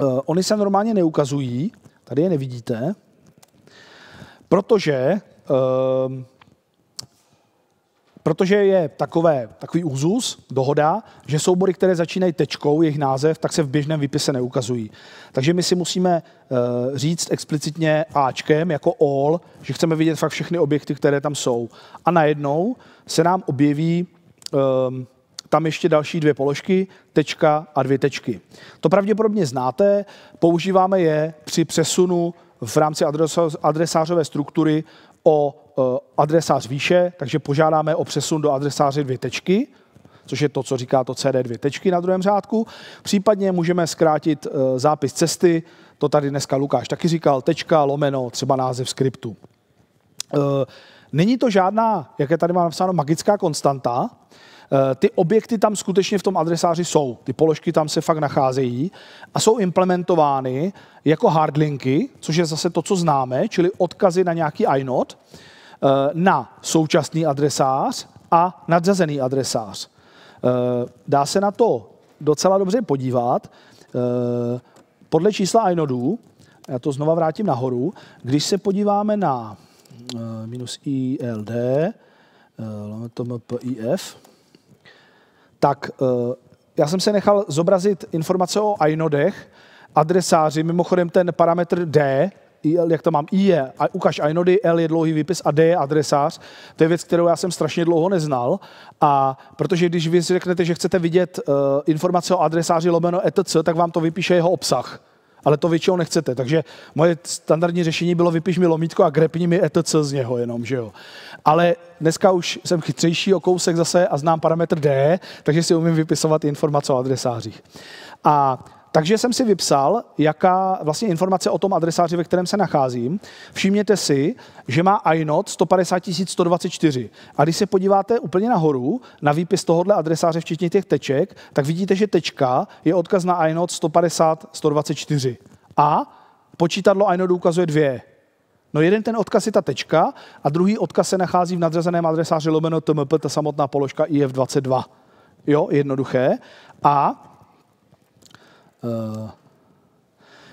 Uh, Ony se normálně neukazují, tady je nevidíte, protože uh, protože je takové, takový úzus, dohoda, že soubory, které začínají tečkou, jejich název, tak se v běžném výpise neukazují. Takže my si musíme uh, říct explicitně Ačkem jako all, že chceme vidět fakt všechny objekty, které tam jsou. A najednou se nám objeví um, tam ještě další dvě položky, tečka a dvě tečky. To pravděpodobně znáte, používáme je při přesunu v rámci adresářové struktury o e, adresář výše, takže požádáme o přesun do adresáře dvě tečky, což je to, co říká to CD dvě tečky na druhém řádku. Případně můžeme zkrátit e, zápis cesty, to tady dneska Lukáš taky říkal, tečka, lomeno, třeba název skriptu. E, není to žádná, jak je tady má napsáno, magická konstanta, ty objekty tam skutečně v tom adresáři jsou. Ty položky tam se fakt nacházejí a jsou implementovány jako hardlinky, což je zase to, co známe, čili odkazy na nějaký inode, na současný adresář a nadřazený adresář. Eh, dá se na to docela dobře podívat. Eh, podle čísla inodů, já to znova vrátím nahoru, když se podíváme na eh, minus ILD, if, tak já jsem se nechal zobrazit informace o inodech, adresáři, mimochodem ten parametr D jak to mám, I je, a ukaž inody, L je dlouhý výpis a D je adresář. To je věc, kterou já jsem strašně dlouho neznal. A protože když vy řeknete, že chcete vidět uh, informace o adresáři lomeno etc., tak vám to vypíše jeho obsah ale to většinou nechcete. Takže moje standardní řešení bylo vypiš mi lomítko a grepni mi etc z něho jenom, že jo. Ale dneska už jsem chytřejší o kousek zase a znám parametr D, takže si umím vypisovat informace o adresářích. A takže jsem si vypsal, jaká vlastně informace o tom adresáři, ve kterém se nacházím. Všimněte si, že má inode 150 124. A když se podíváte úplně nahoru na výpis tohohle adresáře, včetně těch teček, tak vidíte, že tečka je odkaz na inode 150 124. A počítadlo inode ukazuje dvě. No jeden ten odkaz je ta tečka a druhý odkaz se nachází v nadřazeném adresáři lomeno TMP, ta samotná položka IF22. Jo, jednoduché. A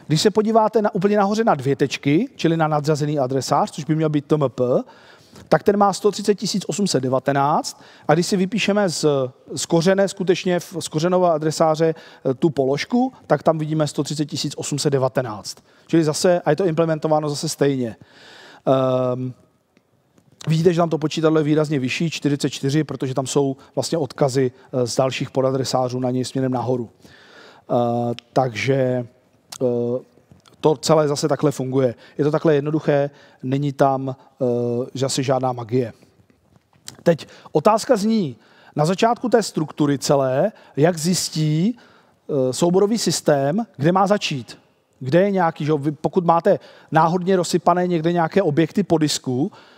když se podíváte na, úplně nahoře na dvě tečky, čili na nadřazený adresář, což by měl být TMP, tak ten má 130 819 a když si vypíšeme z, z kořené, skutečně v, z kořenového adresáře eh, tu položku, tak tam vidíme 130 819. Čili zase, a je to implementováno zase stejně. Um, Vidíte, že tam to počítadlo je výrazně vyšší, 44, protože tam jsou vlastně odkazy eh, z dalších podadresářů na něj směrem nahoru. Eh, takže eh, to celé zase takhle funguje. Je to takhle jednoduché, není tam uh, asi žádná magie. Teď otázka zní, na začátku té struktury celé, jak zjistí souborový systém, kde má začít. Kde je nějaký, že pokud máte náhodně rozsypané někde nějaké objekty po disku, Eh,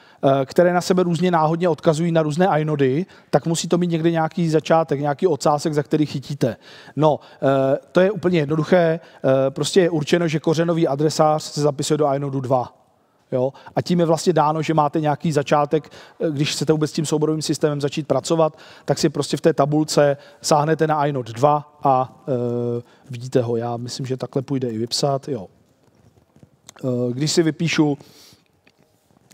které na sebe různě náhodně odkazují na různé inody, tak musí to mít někde nějaký začátek, nějaký ocásek, za který chytíte. No, eh, to je úplně jednoduché. Eh, prostě je určeno, že kořenový adresář se zapisuje do inodu 2. Jo? A tím je vlastně dáno, že máte nějaký začátek, když chcete vůbec s tím souborovým systémem začít pracovat, tak si prostě v té tabulce sáhnete na inode 2 a e, vidíte ho. Já myslím, že takhle půjde i vypsat. Jo. E, když si vypíšu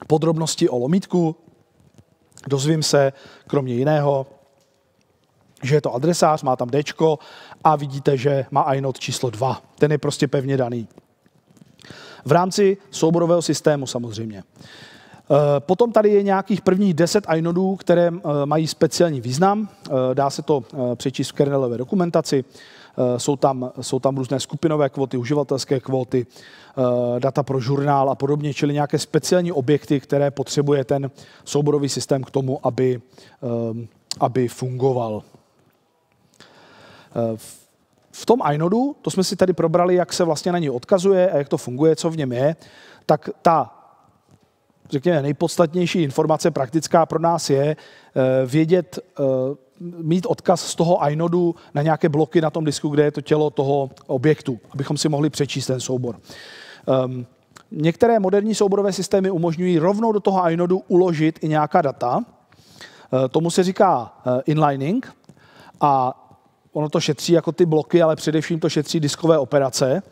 podrobnosti o lomítku, dozvím se, kromě jiného, že je to adresář, má tam D a vidíte, že má inode číslo 2. Ten je prostě pevně daný. V rámci souborového systému samozřejmě. Eh, potom tady je nějakých prvních 10 inodů, které eh, mají speciální význam. Eh, dá se to přečíst v kernelové dokumentaci. Jsou tam, jsou tam různé skupinové kvóty, uživatelské kvóty, data pro žurnál a podobně, čili nějaké speciální objekty, které potřebuje ten souborový systém k tomu, aby, aby fungoval. V tom inodu, to jsme si tady probrali, jak se vlastně na něj odkazuje a jak to funguje, co v něm je, tak ta řekněme, nejpodstatnější informace praktická pro nás je vědět, mít odkaz z toho inodu na nějaké bloky na tom disku, kde je to tělo toho objektu, abychom si mohli přečíst ten soubor. Um, některé moderní souborové systémy umožňují rovnou do toho inodu uložit i nějaká data. Uh, tomu se říká inlining a ono to šetří jako ty bloky, ale především to šetří diskové operace.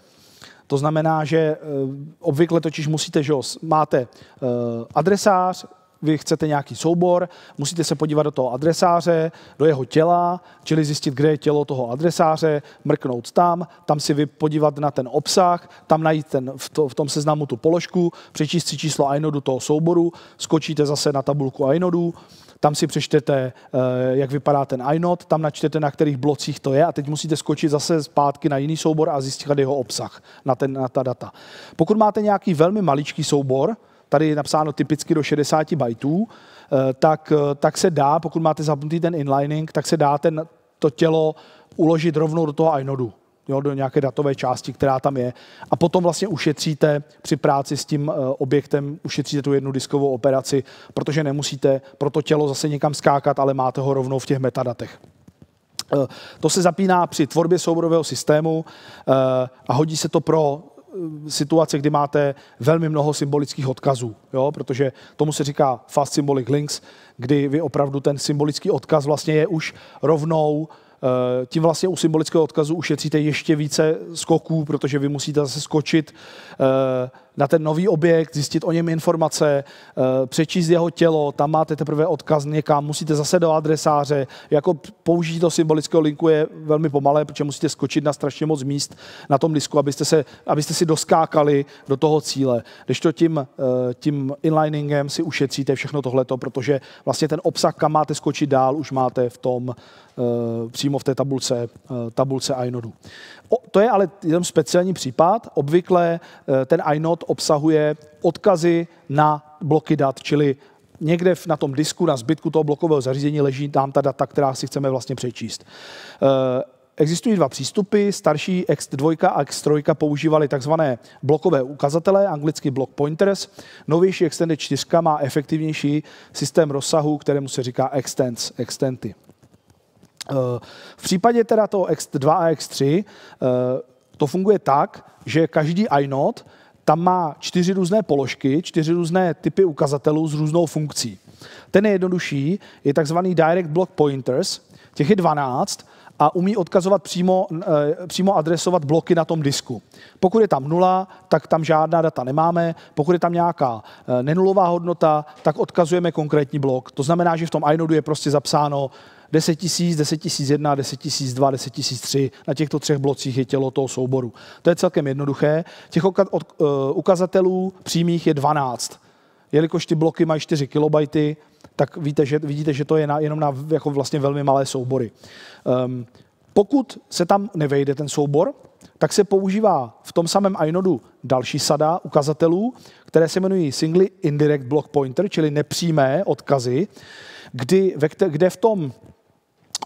To znamená, že uh, obvykle totiž musíte, že máte adresář, vy chcete nějaký soubor, musíte se podívat do toho adresáře, do jeho těla, čili zjistit, kde je tělo toho adresáře, mrknout tam, tam si vy podívat na ten obsah, tam najít ten, v, to, v tom seznamu tu položku, přečíst si číslo inodu toho souboru, skočíte zase na tabulku inodů, tam si přečtete, jak vypadá ten inode, tam načtete, na kterých blocích to je a teď musíte skočit zase zpátky na jiný soubor a zjistit jeho obsah na, ten, na ta data. Pokud máte nějaký velmi maličký soubor, tady je napsáno typicky do 60 bajtů, tak, tak se dá, pokud máte zapnutý ten inlining, tak se dá ten, to tělo uložit rovnou do toho inodu jo, do nějaké datové části, která tam je. A potom vlastně ušetříte při práci s tím uh, objektem, ušetříte tu jednu diskovou operaci, protože nemusíte pro to tělo zase někam skákat, ale máte ho rovnou v těch metadatech. Uh, to se zapíná při tvorbě souborového systému uh, a hodí se to pro situace, kdy máte velmi mnoho symbolických odkazů, jo? protože tomu se říká fast symbolic links, kdy vy opravdu ten symbolický odkaz vlastně je už rovnou Eh, tím vlastně u symbolického odkazu ušetříte ještě více skoků, protože vy musíte zase skočit. Eh, na ten nový objekt, zjistit o něm informace, eh, přečíst jeho tělo, tam máte teprve odkaz někam, musíte zase do adresáře. Jako použití toho symbolického linku je velmi pomalé, protože musíte skočit na strašně moc míst na tom disku, abyste, se, abyste si doskákali do toho cíle. Když to tím, tím inliningem si ušetříte všechno tohleto, protože vlastně ten obsah, kam máte skočit dál, už máte v tom Eh, přímo v té tabulce, eh, tabulce iNodu. O, to je ale jenom speciální případ. Obvykle eh, ten iNode obsahuje odkazy na bloky dat, čili někde na tom disku, na zbytku toho blokového zařízení leží tam ta data, která si chceme vlastně přečíst. Existují dva přístupy. Starší X2 a X3 používali takzvané blokové ukazatele, anglicky block pointers. Novější Extended 4 má efektivnější systém rozsahu, kterému se říká extents, extenty. V případě teda toho X2 a X3 eh, to funguje tak, že každý inode tam má čtyři různé položky, čtyři různé typy ukazatelů s různou funkcí. Ten nejjednodušší je takzvaný direct block pointers, těch je 12 a umí odkazovat přímo, eh, přímo adresovat bloky na tom disku. Pokud je tam nula, tak tam žádná data nemáme. Pokud je tam nějaká eh, nenulová hodnota, tak odkazujeme konkrétní blok. To znamená, že v tom inodu je prostě zapsáno 10 tisíc, 10 tisíc 1, 10 tisíc 2, 10 tisíc 3. Na těchto třech blocích je tělo toho souboru. To je celkem jednoduché. Těch uh, ukazatelů přímých je 12. Jelikož ty bloky mají 4 kilobajty, tak víte, že, vidíte, že to je na, jenom na jako vlastně velmi malé soubory. Um, pokud se tam nevejde ten soubor, tak se používá v tom samém inodu další sada ukazatelů, které se jmenují Singly Indirect Block Pointer, čili nepřímé odkazy, kdy, kde v tom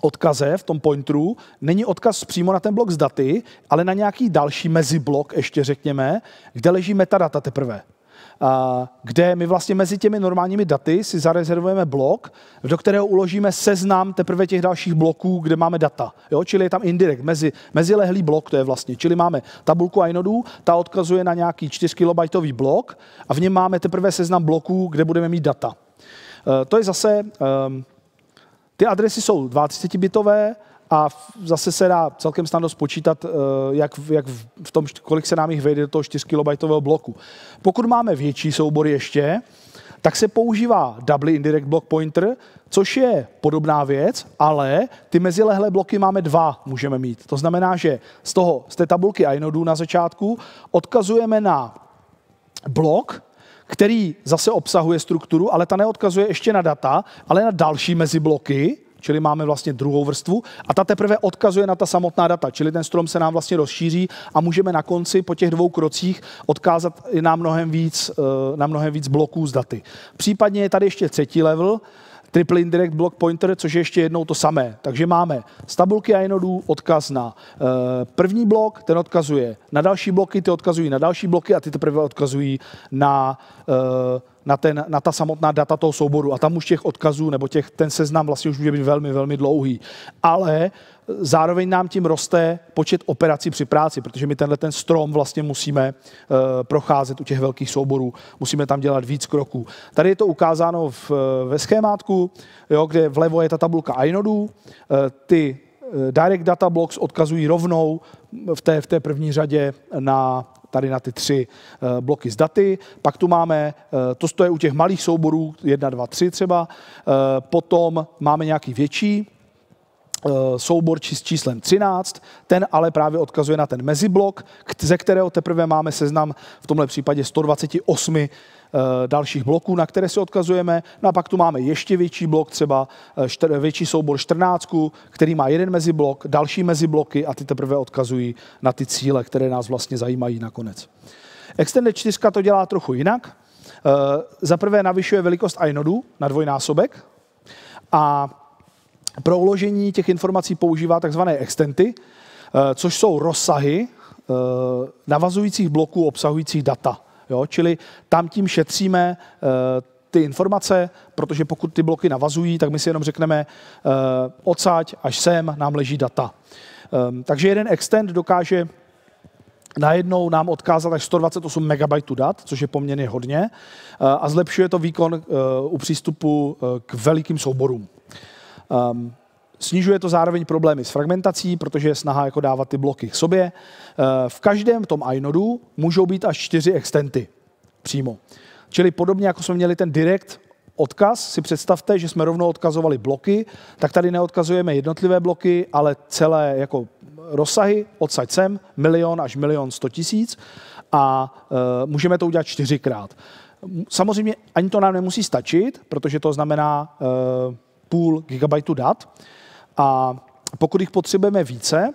odkaze v tom pointeru není odkaz přímo na ten blok s daty, ale na nějaký další meziblok, ještě řekněme, kde leží metadata teprve. A kde my vlastně mezi těmi normálními daty si zarezervujeme blok, do kterého uložíme seznam teprve těch dalších bloků, kde máme data. Jo? Čili je tam indirekt, mezi, mezilehlý blok to je vlastně. Čili máme tabulku inodů, ta odkazuje na nějaký 4 KB blok a v něm máme teprve seznam bloků, kde budeme mít data. E, to je zase um, ty adresy jsou 32-bitové a zase se dá celkem snadno spočítat, eh, jak, jak v tom, kolik se nám jich vejde do toho 4 KB bloku. Pokud máme větší soubory ještě, tak se používá double indirect block pointer, což je podobná věc, ale ty mezilehlé bloky máme dva, můžeme mít. To znamená, že z, toho, z té tabulky inodů na začátku odkazujeme na blok, který zase obsahuje strukturu, ale ta neodkazuje ještě na data, ale na další mezibloky, čili máme vlastně druhou vrstvu, a ta teprve odkazuje na ta samotná data, čili ten strom se nám vlastně rozšíří a můžeme na konci po těch dvou krocích odkázat na mnohem víc, eh, na mnohem víc bloků z daty. Případně je tady ještě třetí level, triple indirect block pointer, což je ještě jednou to samé. Takže máme z tabulky inodů odkaz na uh, první blok, ten odkazuje na další bloky, ty odkazují na další bloky a ty teprve odkazují na uh, na, ten, na ta samotná data toho souboru. A tam už těch odkazů nebo těch, ten seznam vlastně už může být velmi, velmi dlouhý. Ale zároveň nám tím roste počet operací při práci, protože my tenhle ten strom vlastně musíme uh, procházet u těch velkých souborů, musíme tam dělat víc kroků. Tady je to ukázáno v, ve schémátku, jo, kde vlevo je ta tabulka inodů, uh, ty direct data blocks odkazují rovnou v té, v té první řadě na tady na ty tři eh, bloky z daty. Pak tu máme, eh, to stojí u těch malých souborů, 1, 2, 3 třeba. Eh, potom máme nějaký větší soubor s číslem 13, ten ale právě odkazuje na ten meziblok, ze kterého teprve máme seznam v tomhle případě 128 dalších bloků, na které si odkazujeme. No a pak tu máme ještě větší blok, třeba čtyř, větší soubor 14, který má jeden meziblok, další mezibloky a ty teprve odkazují na ty cíle, které nás vlastně zajímají nakonec. Extended 4 to dělá trochu jinak. Za prvé navyšuje velikost inodu na dvojnásobek a pro uložení těch informací používá takzvané extenty, eh, což jsou rozsahy eh, navazujících bloků obsahujících data. Jo? Čili tam tím šetříme eh, ty informace, protože pokud ty bloky navazují, tak my si jenom řekneme odsaď až sem nám leží data. Ehm, takže jeden extend dokáže najednou nám odkázat až 128 MB dat, což je poměrně hodně, a zlepšuje to výkon u přístupu k velikým souborům. Um, Snižuje to zároveň problémy s fragmentací, protože je snaha jako dávat ty bloky k sobě. Ehm, v každém tom iNodu můžou být až čtyři extenty přímo. Čili podobně jako jsme měli ten direct odkaz, si představte, že jsme rovnou odkazovali bloky, tak tady neodkazujeme jednotlivé bloky, ale celé jako rozsahy, odsaď sem, milion až milion sto tisíc a ehm, můžeme to udělat čtyřikrát. Samozřejmě ani to nám nemusí stačit, protože to znamená půl GB dat. A pokud jich potřebujeme více,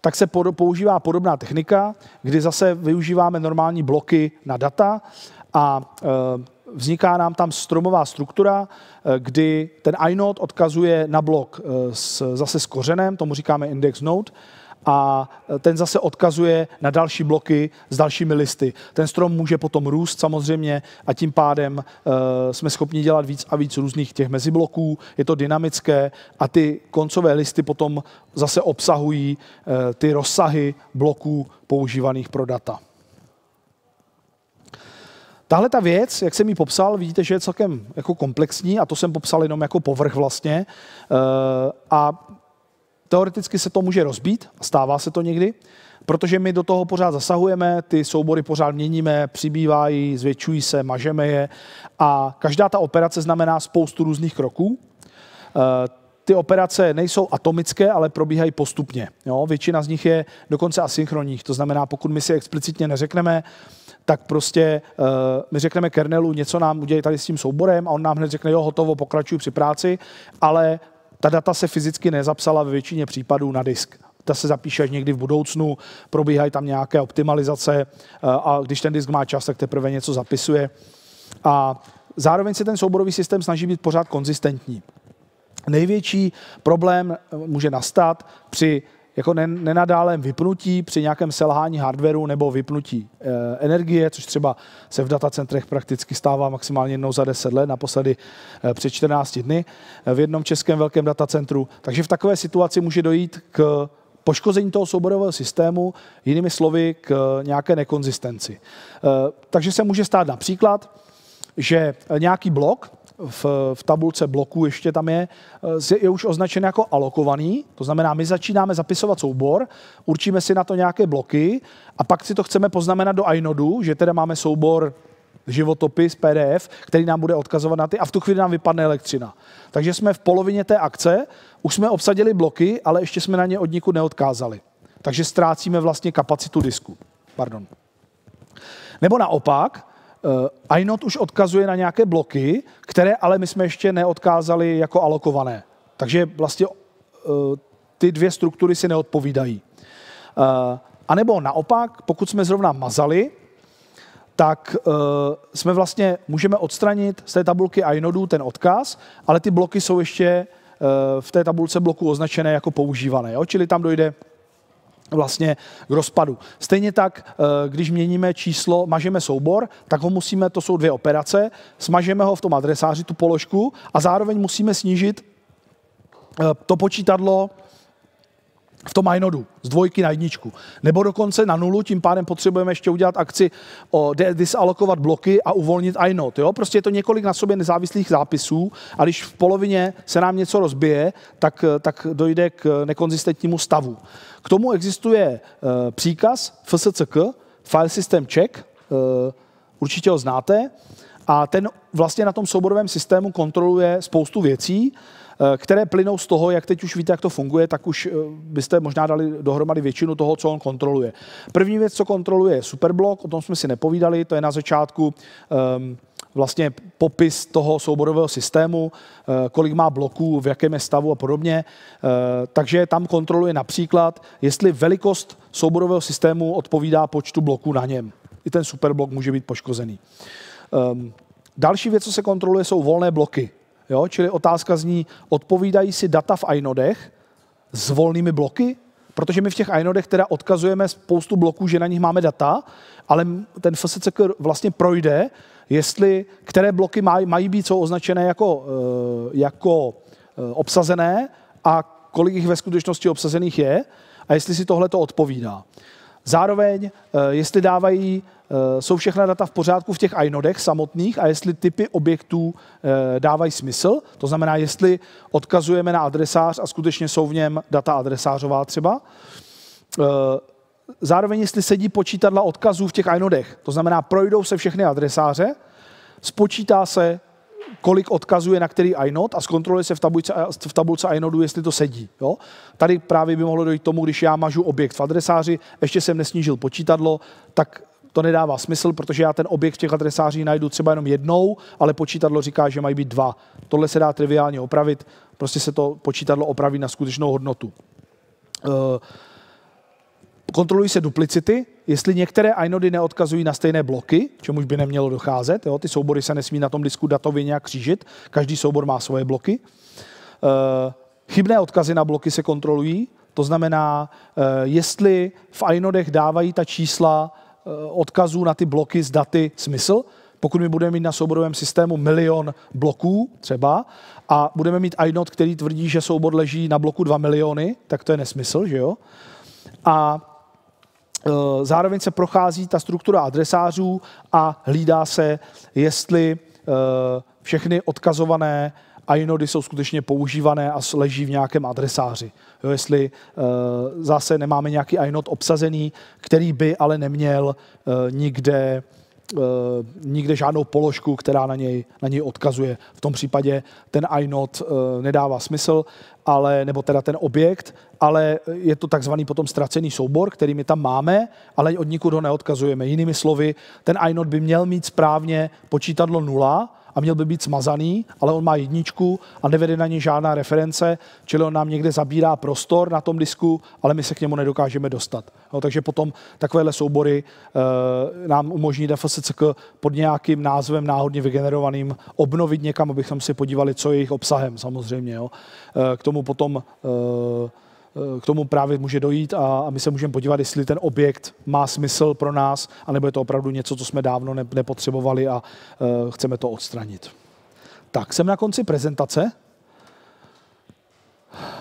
tak se používá podobná technika, kdy zase využíváme normální bloky na data a e, vzniká nám tam stromová struktura, e, kdy ten inode odkazuje na blok e, s, zase s kořenem, tomu říkáme index node, a ten zase odkazuje na další bloky s dalšími listy. Ten strom může potom růst samozřejmě a tím pádem uh, jsme schopni dělat víc a víc různých těch mezibloků. Je to dynamické a ty koncové listy potom zase obsahují uh, ty rozsahy bloků používaných pro data. Tahle ta věc, jak jsem ji popsal, vidíte, že je celkem jako komplexní a to jsem popsal jenom jako povrch vlastně. Uh, a Teoreticky se to může rozbít, stává se to někdy, protože my do toho pořád zasahujeme, ty soubory pořád měníme, přibývají, zvětšují se, mažeme je a každá ta operace znamená spoustu různých kroků. Eh, ty operace nejsou atomické, ale probíhají postupně. Jo? Většina z nich je dokonce asynchronních, to znamená, pokud my si explicitně neřekneme, tak prostě uh, my řekneme kernelu, něco nám udělej tady s tím souborem a on nám hned řekne, jo, hotovo, pokračuji při práci, ale ta data se fyzicky nezapsala ve většině případů na disk. Ta se zapíše až někdy v budoucnu, probíhají tam nějaké optimalizace eh, a když ten disk má čas, tak teprve něco zapisuje. A zároveň se ten souborový systém snaží být pořád konzistentní. Největší problém může nastat při jako nenadálém vypnutí při nějakém selhání hardwareu nebo vypnutí e, energie, což třeba se v datacentrech prakticky stává maximálně jednou za 10 let, naposledy e, před 14 dny e, v jednom českém velkém datacentru. Takže v takové situaci může dojít k poškození toho souborového systému, jinými slovy k nějaké nekonzistenci. Takže se může stát například, že nějaký blok v, v tabulce bloků ještě tam je, eh, je už označen jako alokovaný, to znamená, my začínáme zapisovat soubor, určíme si na to nějaké bloky a pak si to chceme poznamenat do inodu, že teda máme soubor životopis PDF, který nám bude odkazovat na ty a v tu chvíli nám vypadne elektřina. Takže jsme v polovině té akce, už jsme obsadili bloky, ale ještě jsme na ně od nikud neodkázali. Takže ztrácíme vlastně kapacitu disku. Pardon. Nebo naopak, Uh, inode už odkazuje na nějaké bloky, které ale my jsme ještě neodkázali jako alokované. Takže vlastně uh, ty dvě struktury si neodpovídají. Uh, a nebo naopak, pokud jsme zrovna mazali, tak uh, jsme vlastně, můžeme odstranit z té tabulky inodů ten odkaz, ale ty bloky jsou ještě uh, v té tabulce bloku označené jako používané. Jo? Čili tam dojde vlastně k rozpadu. Stejně tak, eh, když měníme číslo, mažeme soubor, tak ho musíme, to jsou dvě operace, smažeme ho v tom adresáři, tu položku, a zároveň musíme snížit eh, to počítadlo v tom inodu z dvojky na jedničku. Nebo dokonce na nulu, tím pádem potřebujeme ještě udělat akci o disalokovat bloky a uvolnit inode. Jo? Prostě je to několik na sobě nezávislých zápisů a když v polovině se nám něco rozbije, tak, tak dojde k nekonzistentnímu stavu. K tomu existuje uh, příkaz FSCK, File System Check, uh, určitě ho znáte, a ten vlastně na tom souborovém systému kontroluje spoustu věcí, které plynou z toho, jak teď už víte, jak to funguje, tak už byste možná dali dohromady většinu toho, co on kontroluje. První věc, co kontroluje, je superblok, o tom jsme si nepovídali, to je na začátku um, vlastně popis toho souborového systému, eh, kolik má bloků, v jakém je stavu a podobně. Eh, takže tam kontroluje například, jestli velikost souborového systému odpovídá počtu bloků na něm. I ten superblok může být poškozený. Ehm, další věc, co se kontroluje, jsou volné bloky. Jo? Čili otázka zní, odpovídají si data v inodech s volnými bloky? Protože my v těch inodech teda odkazujeme spoustu bloků, že na nich máme data, ale ten FSCK vlastně projde jestli, které bloky mají, mají být jsou označené jako, eh, jako eh, obsazené a kolik jich ve skutečnosti obsazených je a jestli si tohle to odpovídá. Zároveň, eh, jestli dávají, jsou všechna data v pořádku v těch inodech samotných a jestli typy objektů dávají smysl, to znamená, jestli odkazujeme na adresář a skutečně jsou v něm data adresářová třeba, zároveň jestli sedí počítadla odkazů v těch inodech. To znamená, projdou se všechny adresáře, spočítá se, kolik odkazuje na který inode a zkontroluje se v tabulce, v tabulce inodu, jestli to sedí. Jo? Tady právě by mohlo dojít tomu, když já mažu objekt v adresáři, ještě jsem nesnížil počítadlo, tak to nedává smysl, protože já ten objekt v těch adresářích najdu třeba jenom jednou, ale počítadlo říká, že mají být dva. Tohle se dá triviálně opravit, prostě se to počítadlo opraví na skutečnou hodnotu. Uh, kontrolují se duplicity, jestli některé inody neodkazují na stejné bloky, čemuž by nemělo docházet. Jo? Ty soubory se nesmí na tom disku datově nějak křížit, každý soubor má svoje bloky. Uh, chybné odkazy na bloky se kontrolují, to znamená, uh, jestli v inodech dávají ta čísla odkazů na ty bloky z daty smysl, pokud my budeme mít na souborovém systému milion bloků třeba a budeme mít inode, který tvrdí, že soubor leží na bloku 2 miliony, tak to je nesmysl, že jo? A Eh, zároveň se prochází ta struktura adresářů a hlídá se, jestli eh, všechny odkazované inody jsou skutečně používané a leží v nějakém adresáři. Jo, jestli uh, zase nemáme nějaký inod obsazený, který by ale neměl uh, nikde uh, nikde žádnou položku, která na něj, na něj odkazuje. V tom případě ten inode uh, nedává smysl, ale, nebo teda ten objekt, ale je to takzvaný potom ztracený soubor, který my tam máme, ale od nikud ho neodkazujeme. Jinými slovy, ten inode by měl mít správně počítadlo nula, a měl by být smazaný, ale on má jedničku a nevede na něj žádná reference, čili on nám někde zabírá prostor na tom disku, ale my se k němu nedokážeme dostat. No, takže potom takovéhle soubory e, nám umožní DFSCK pod nějakým názvem náhodně vygenerovaným obnovit někam, abychom si podívali, co je jejich obsahem samozřejmě. Jo. E, k tomu potom e, k tomu právě může dojít a, a my se můžeme podívat, jestli ten objekt má smysl pro nás, anebo je to opravdu něco, co jsme dávno ne, nepotřebovali a uh, chceme to odstranit. Tak, jsem na konci prezentace.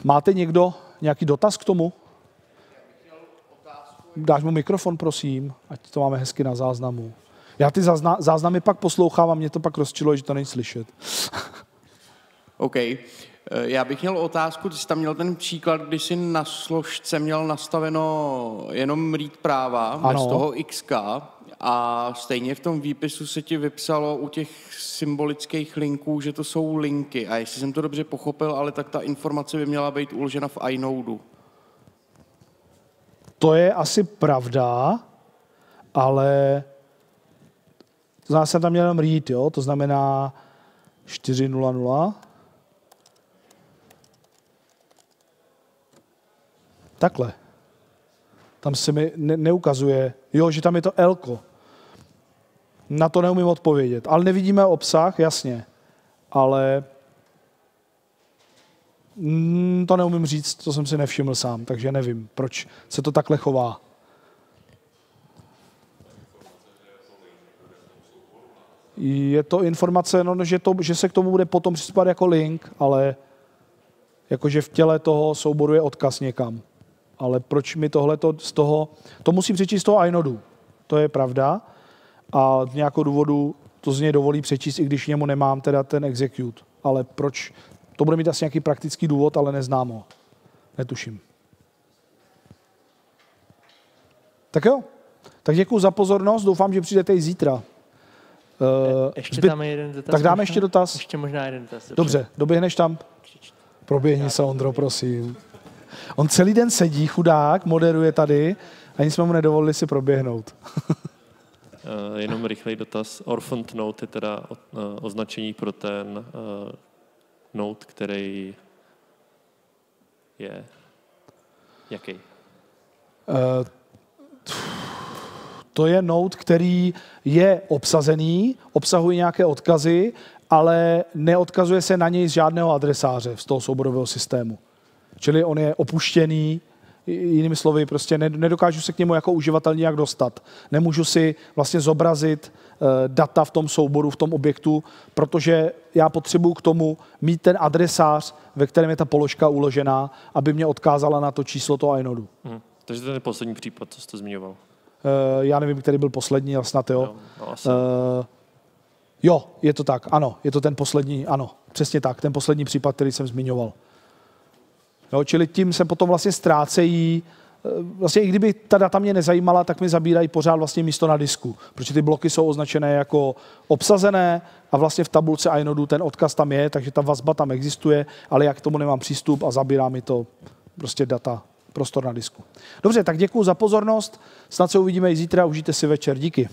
Máte někdo nějaký dotaz k tomu? Dáš mu mikrofon, prosím, ať to máme hezky na záznamu. Já ty záznamy pak poslouchám a mě to pak rozčilo, že to není slyšet. <laughs> OK. Eh, já bych měl otázku, ty jsi tam měl ten příklad, kdy jsi na složce měl nastaveno jenom read práva ano. bez toho XK a stejně v tom výpisu se ti vypsalo u těch symbolických linků, že to jsou linky. A jestli jsem to dobře pochopil, ale tak ta informace by měla být uložena v iNode. To je asi pravda, ale zase jsem tam měl jenom read, jo? to znamená 4.0.0 Takhle. Tam se mi ne- neukazuje, jo, že tam je to Elko. Na to neumím odpovědět. Ale nevidíme obsah, jasně. Ale mm, to neumím říct, to jsem si nevšiml sám, takže nevím, proč se to takhle chová. Je to informace, no, že, to, že se k tomu bude potom přispat jako link, ale jakože v těle toho souboru je odkaz někam ale proč mi tohle z toho, to musím přečíst z toho inodu, to je pravda a z nějakého důvodu to z něj dovolí přečíst, i když němu nemám teda ten execute. Ale proč, to bude mít asi nějaký praktický důvod, ale neznám ho. Netuším. Tak jo, tak děkuji za pozornost, doufám, že přijdete i zítra. Uh, ještě zbyt... tam je jeden dotaz. Tak dáme možná? ještě dotaz. Ještě možná jeden dotaz. Dobře, dobře doběhneš tam. Proběhni se, Ondro, prosím. On celý den sedí, chudák, moderuje tady, ani jsme mu nedovolili si proběhnout. Uh, <laughs> jenom rychlej dotaz. Orphaned Note je teda o, uh, označení pro ten uh, note, který je jaký? Uh, to je note, který je obsazený, obsahuje nějaké odkazy, ale neodkazuje se na něj z žádného adresáře z toho souborového systému. Čili on je opuštěný, jinými slovy, prostě nedokážu se k němu jako uživatel nějak dostat. Nemůžu si vlastně zobrazit eh, data v tom souboru, v tom objektu, protože já potřebuji k tomu mít ten adresář, ve kterém je ta položka uložená, aby mě odkázala na to číslo toho inodu. Hmm. Takže to je ten poslední případ, co jste zmiňoval. Uh, já nevím, který byl poslední, ale snad jo. jo, no, asi. Uh, jo, je to tak, ano, je to ten poslední, ano, přesně tak, ten poslední případ, který jsem zmiňoval. Jo, čili tím se potom vlastně ztrácejí, eh, vlastně i kdyby ta data mě nezajímala, tak mi zabírají pořád vlastně místo na disku, protože ty bloky jsou označené jako obsazené a vlastně v tabulce iNodu ten odkaz tam je, takže ta vazba tam existuje, ale já k tomu nemám přístup a zabírá mi to prostě data, prostor na disku. Dobře, tak děkuji za pozornost, snad se uvidíme i zítra, užijte si večer, díky.